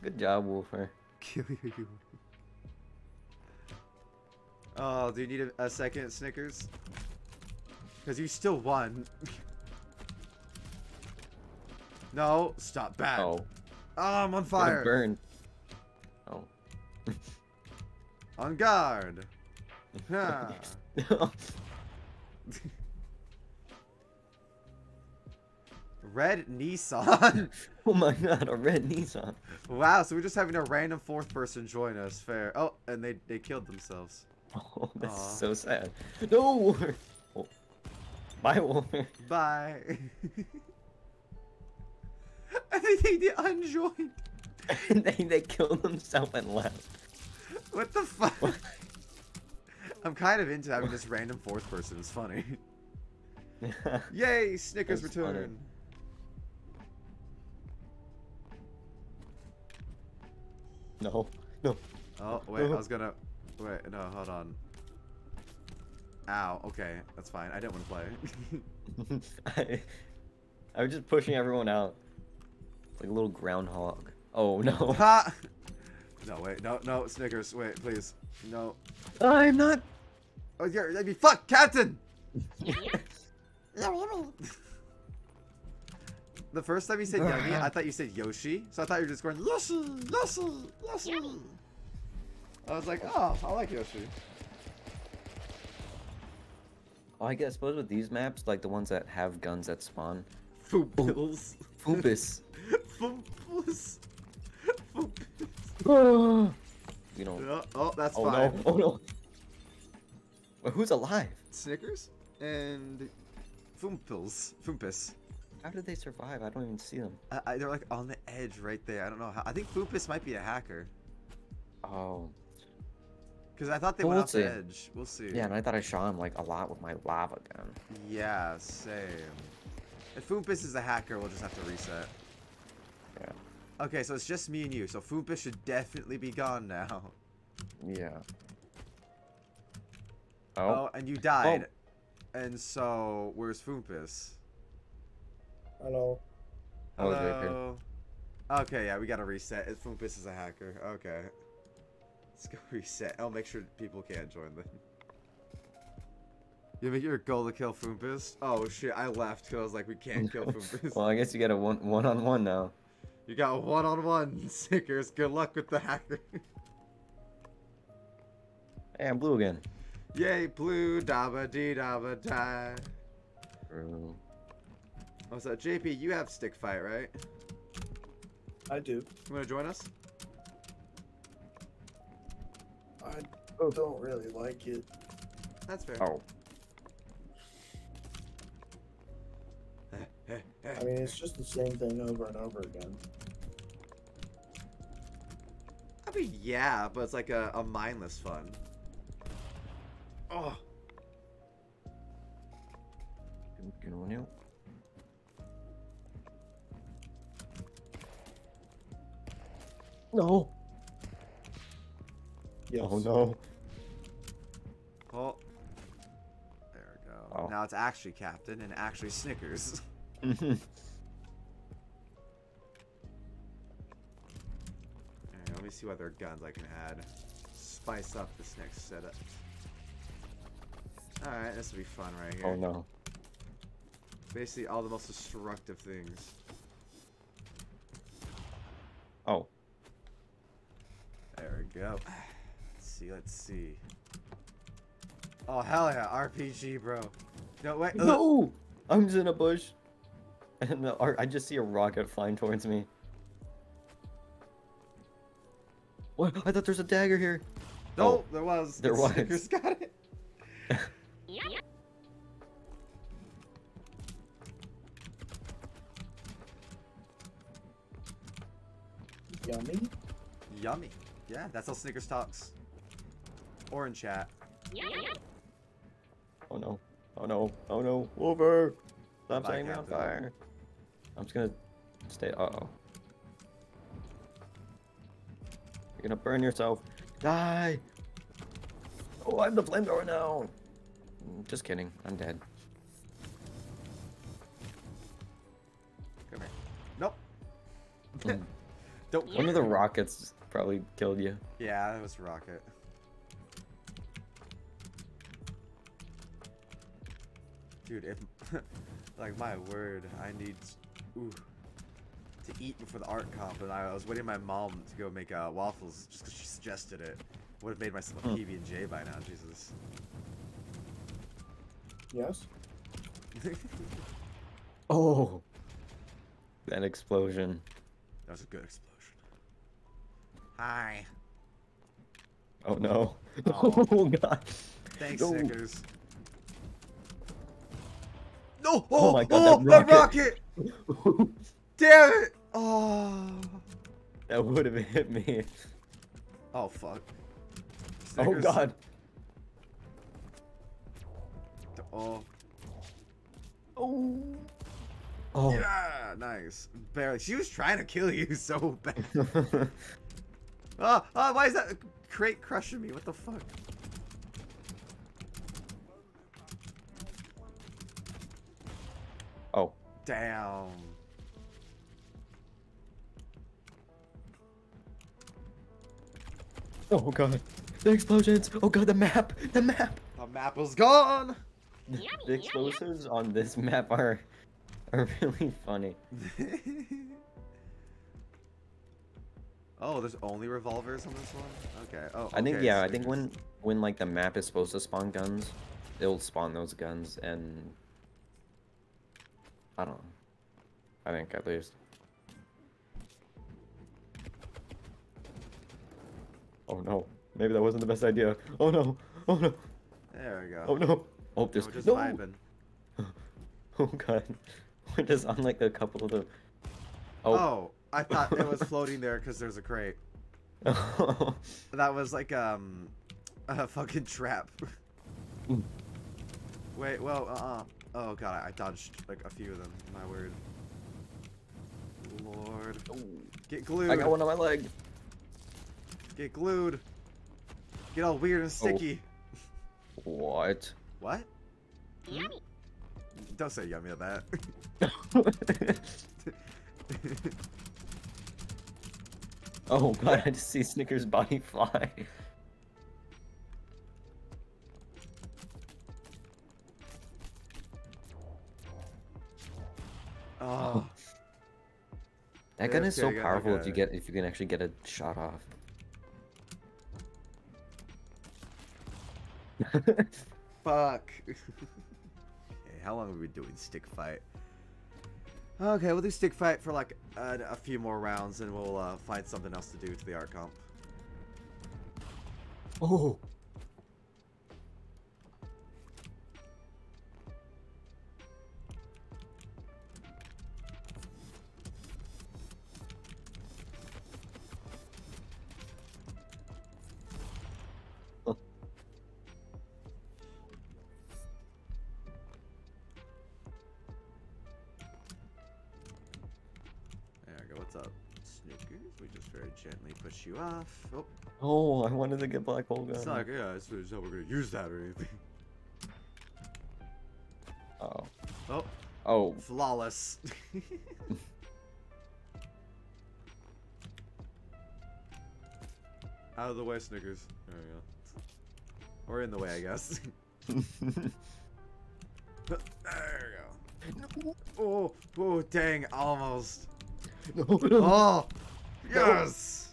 Good job, Wolffer. Kill you. Oh, do you need a, a second Snickers? Because you still won. no, stop bad. Oh. Oh, I'm on Gonna fire. Burn. Oh. On guard. Ha. Red Nissan. oh my god, a red Nissan. wow, so we're just having a random fourth person join us. Fair. Oh, and they, they killed themselves. Oh, that's Aw. so sad. No. Oh. Bye, Wolffer. Bye. I think they did unjoined. And they, they killed themselves and left. What the fuck? I'm kind of into having this random fourth person. It's funny. Yay, Snickers That's funny. No, no. Oh, wait, I was gonna... Wait, no, hold on. Ow, okay, that's fine. I didn't want to play. I, I was just pushing everyone out. Like a little groundhog. Oh no. ha! No, wait, no, no, Snickers, wait, please. No. I'm not. Oh, yeah, that'd be fuck, Captain! Yummy, yummy. The first time you said yummy, I thought you said Yoshi. So I thought you were just going Yoshi, Yoshi, Yoshi. Yummy. I was like, oh, I like Yoshi. Oh, I guess suppose with these maps, like the ones that have guns that spawn, Foopils. Foopus. Foopils. Foopils. you know. Oh, oh, that's Oh fine. no! Oh no! Wait, who's alive? Snickers and Foompils. Foompus. How did they survive? I don't even see them. I, I, they're like on the edge right there. I don't know how. I think Foopus might be a hacker. Oh. Because I thought they Well, went off the edge. We'll see. Yeah, and I thought I shot him like a lot with my lava gun. Yeah, same. If Foompus is a hacker, we'll just have to reset. Yeah. Okay, so it's just me and you. So Foompus should definitely be gone now. Yeah. Oh, Oh. and you died. And so, where's Foompus? Hello. It's right there. Hello. Okay, yeah, we gotta reset. If Foompus is a hacker. Okay. Let's go reset. I'll make sure people can't join then. You make your goal to kill Foompus? Oh shit, I left because I was like, we can't kill Foompus. well, I guess you got a one one on one now. You got one on one, Snickers. Good luck with the hacker. Hey, I'm blue again. Yay, blue, daba dee daba die. True. Oh, so JP, you have stick fight, right? I do. You wanna join us? I don't really like it. That's fair. Oh. I mean, it's just the same thing over and over again. I mean, yeah, but it's like a, a mindless fun. Oh, no. oh. There we go. Oh. Now it's actually Captain and actually Snickers. Alright, let me see what other guns I can add. Spice up this next setup. Alright, this will be fun right here. oh no. Basically all the most destructive things. Oh. There we go. Let's see. Oh hell yeah, RPG bro. No wait. ugh. No! I'm just in a bush. And the art, I just see a rocket flying towards me. What? I thought there's a dagger here. No, Oh, there was. there was. Snickers got it. Yummy. Yummy. Yummy. Yeah, that's how Snickers talks. Or in chat. Oh no. Oh no. Oh no. Over. Stop Bye, setting me on fire. I'm just gonna stay. Uh oh. You're gonna burn yourself. Die. Oh, I'm the flamethrower now. Mm, Just kidding. I'm dead. Come here. Nope. Mm. Don't. One of the rockets probably killed you. Yeah, it was a Rocket. Dude, if like my word, I need ooh, to eat before the art comp, and I was waiting my mom to go make uh, waffles just because she suggested it. Would have made myself a Hmm. PB and J by now, Jesus. Yes. Oh. That explosion. That was a good explosion. Hi. Oh no. Oh. Oh god. Thanks, No. Snickers. No! Oh Oh, my God, oh, that the rocket! Damn it! Oh. that would have hit me. Oh fuck. Oh god. Oh. Oh. Oh. Yeah, nice. Barely. She was trying to kill you so bad. Oh, oh, why is that crate crushing me? What the fuck? Oh. Damn. Oh god. The explosions. Oh god, the map. The map. The map is gone. the explosives on this map are are really funny. oh, there's only revolvers on this one. Okay. Oh. I think okay, yeah, I think Snickers. when when like the map is supposed to spawn guns, it'll spawn those guns and I don't know. I think at least. Oh no. Maybe that wasn't the best idea. Oh no. Oh no. There we go. Oh no. Oh, there's no. vibing. Oh god. We're just on like a couple of the. Oh. Oh. I thought it was floating there because there's a crate. That was like um a fucking trap. Mm. Wait, well, uh, uh oh god, I dodged like a few of them. My word. Lord, get glued. I got one on my leg. Get glued. Get all weird and oh. sticky. What? What? Yummy. Don't say yummy at that. oh god, I just see Snickers' body fly. Oh, That gun is Okay, so I powerful if you get if you can actually get a shot off. fuck. okay, how long have we been doing stick fight? Okay, we'll do stick fight for like uh, a few more rounds, and we'll uh, find something else to do to the art comp. oh. Push off. Oh, Oh, I wanted to get black hole gun. it's not like, yeah, it's, it's not we're gonna use that or anything. Oh. Oh, Oh. flawless. Out of the way, Snickers. There we go. Or in the way, I guess. there we go. Oh, oh, dang, almost. no, oh, no. Oh, yes.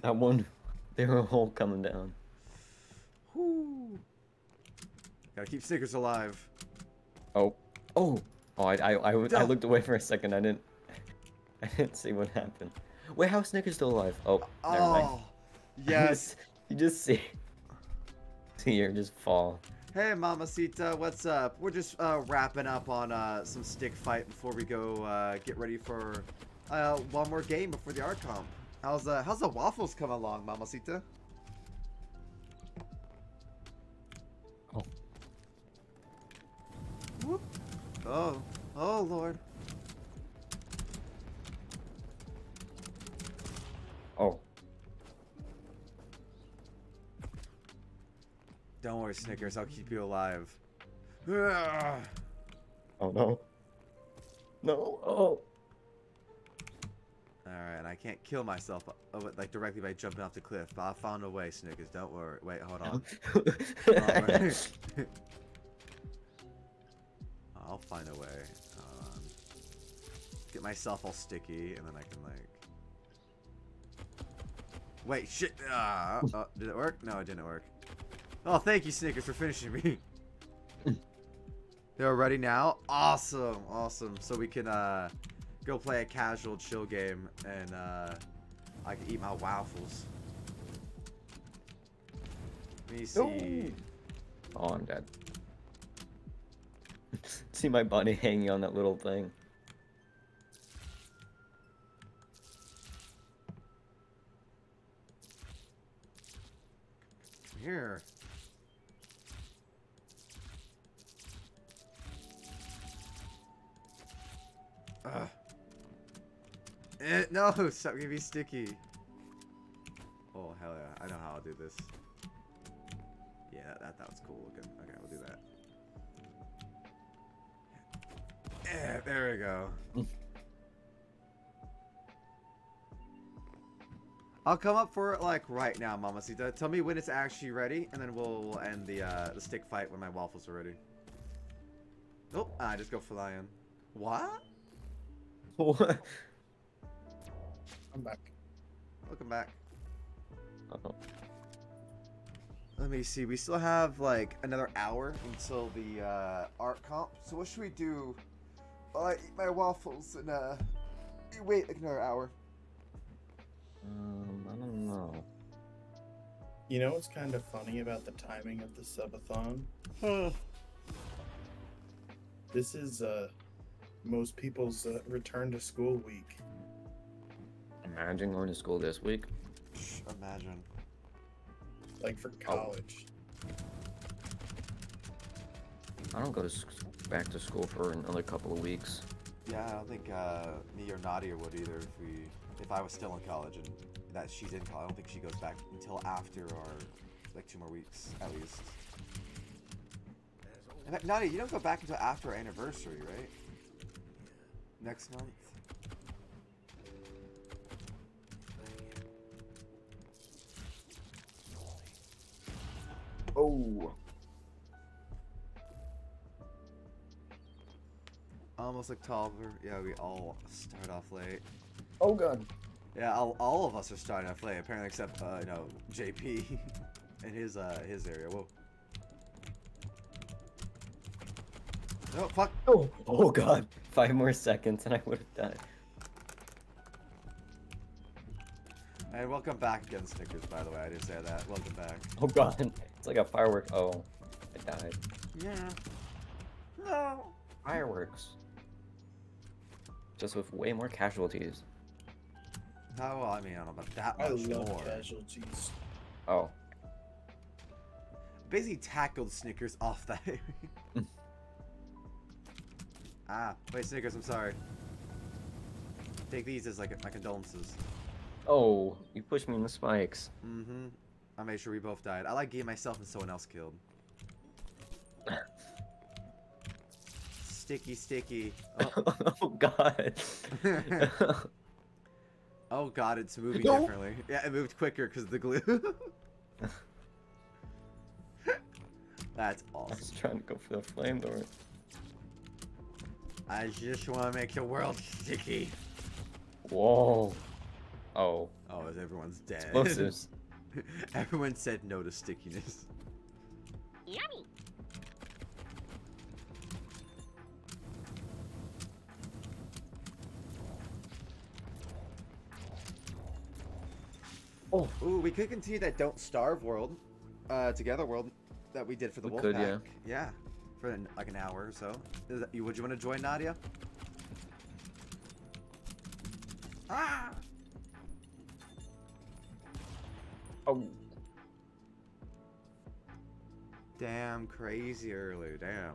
That one. They were all coming down. Whoo. Gotta keep Snickers alive. Oh. Oh. Oh, I, I, I, I looked away for a second. I didn't. I didn't see what happened. Wait, how's Snickers still alive? Oh, never mind. Oh, yes. you just see. See her just fall. Hey, Mamacita, what's up? We're just uh, wrapping up on uh, some stick fight before we go uh, get ready for uh, one more game before the art comp. How's uh, how's the waffles come along, Mamacita? Oh. Whoop. Oh, oh Lord. Oh. Don't worry, Snickers. I'll keep you alive. Oh no. No. Oh. All right, I can't kill myself uh, uh, like directly by jumping off the cliff, but I found a way, Snickers. Don't worry. Wait, hold on. I'll find a way. Um, get myself all sticky, and then I can like. Wait, shit! Ah, oh, did it work? No, it didn't work. Oh, thank you, Snickers, for finishing me. They're ready now. Awesome, awesome. So we can uh, go play a casual chill game, and uh, I can eat my waffles. Let me see. oh, I'm dead. see my body hanging on that little thing. Here. Ugh. Eh, no, stop getting me sticky. Oh, hell yeah. I know how I'll do this. Yeah, that, that was cool looking. Okay, we'll do that. Eh, there we go. I'll come up for it like right now, Mamacita. Tell me when it's actually ready, and then we'll, we'll end the uh, the stick fight when my waffles are ready. Oh, I just go flying. What? What? I'm back. Welcome back. Uh-oh. Let me see. We still have like another hour until the uh, art comp. So what should we do? While I eat my waffles and uh, wait like another hour. Um, I don't know. You know what's kind of funny about the timing of the subathon? This is uh most people's uh, return to school week. Imagine going to school this week. Imagine. Like for college. I don't go to back to school for another couple of weeks. Yeah, I don't think uh, me or Nadia would either if we if I was still in college and that she's in college. I don't think she goes back until after our like two more weeks at least. In fact, Nadia, you don't go back until after our anniversary, right? Next month. Oh. Almost like Tolliver. Yeah, we all start off late. Oh god. Yeah, all, all of us are starting off late, apparently, except uh, you know JP in his uh his area. Whoa. No, fuck. Oh. Oh god. Five more seconds and I would have died. And welcome back again, Snickers, by the way. I didn't say that. Welcome back. Oh god. It's like a firework. Oh. I died. Yeah. No. Fireworks. Just with way more casualties. No, well, I mean, I don't know about that I much love more. casualties. Oh. Basically tackled Snickers off that area. ah, wait, Snickers, I'm sorry. Take these as like my condolences. Oh. You pushed me in the spikes. Mm-hmm. I made sure we both died. I like getting myself and someone else killed. sticky, sticky. Oh, oh god. oh god, it's moving No. differently. Yeah, it moved quicker because of the glue. That's awesome. I was trying to go for the flamethrower. I just want to make the world sticky. Whoa. Oh. Oh, everyone's dead. Explosives. Everyone said no to stickiness. Yummy. Oh, ooh, we could continue that Don't Starve world, uh, together world that we did for the We wolf could, pack. yeah. Yeah, for an, like an hour or so. That, would you want to join Nadia? Ah! Oh. Damn, crazy early. Damn.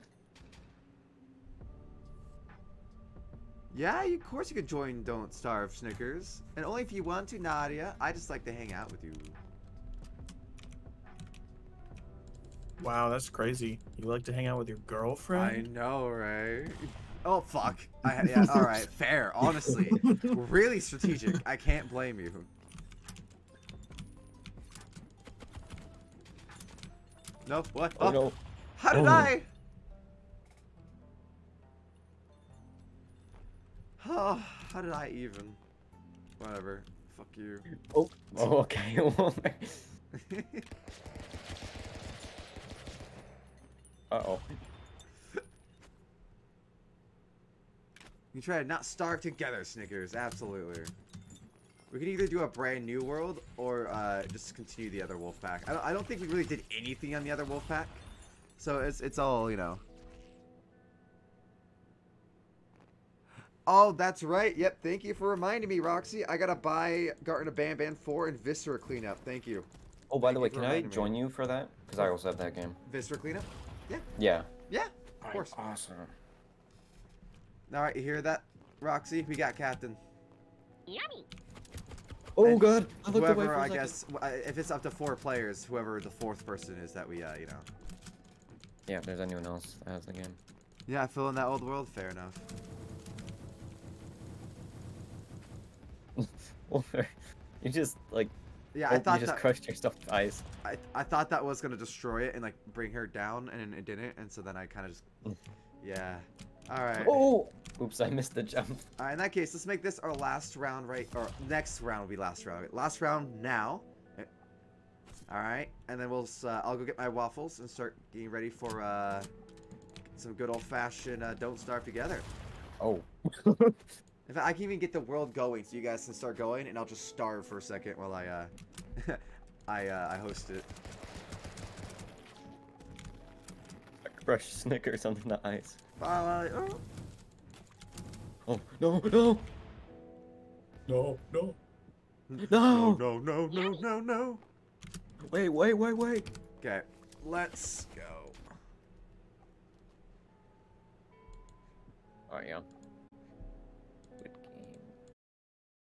Yeah, of course you could join Don't Starve Snickers, and only if you want to, Nadia. I just like to hang out with you. Wow, that's crazy. You like to hang out with your girlfriend? I know, right? Oh fuck. I, yeah, all right, fair. Honestly, really strategic. I can't blame you. Nope. What? Oh Oh, no. How did Oh. I? Oh, how did I even? Whatever. Fuck you. Oh. Oh, okay. Uh-oh. You try to not starve together, Snickers. Absolutely. We can either do a brand new world or uh, just continue the other wolf pack. I don't, I don't think we really did anything on the other wolf pack, so it's it's all you know. Oh, that's right. Yep. Thank you for reminding me, Roxy. I gotta buy Garten of Banban 4 and Viscera Cleanup. Thank you. Oh, by the way, can I reminding me. join you for that? Because I also have that game. Viscera Cleanup? Yeah. Yeah. Yeah, of course. Awesome. Alright, you hear that, Roxy? We got Captain. Yummy! Oh and god! I whoever, I guess, uh, if it's up to four players, whoever the fourth person is that we, uh, you know. Yeah, if there's anyone else that has the game. Yeah, fill in that old world, fair enough. You just, like, yeah, I oh, thought you just that, crushed yourself eyes. I, I thought that was gonna destroy it and like bring her down, and it didn't, and so then I kind of just, mm. yeah. All right. Oh! Oops, I missed the jump. All right. In that case, let's make this our last round, right? Or next round will be last round. Last round now. All right, and then we'll. Uh, I'll go get my waffles and start getting ready for uh, some good old fashioned uh, "Don't Starve Together." Oh. In fact, I can even get the world going, so you guys can start going, and I'll just starve for a second while I uh, I uh, I host it. Crush Snickers on the ice. Bye. Oh. Oh, no, no! No, no. No! No! No! No! No! No! Wait, wait, wait, wait! Okay, let's go. Oh, yeah.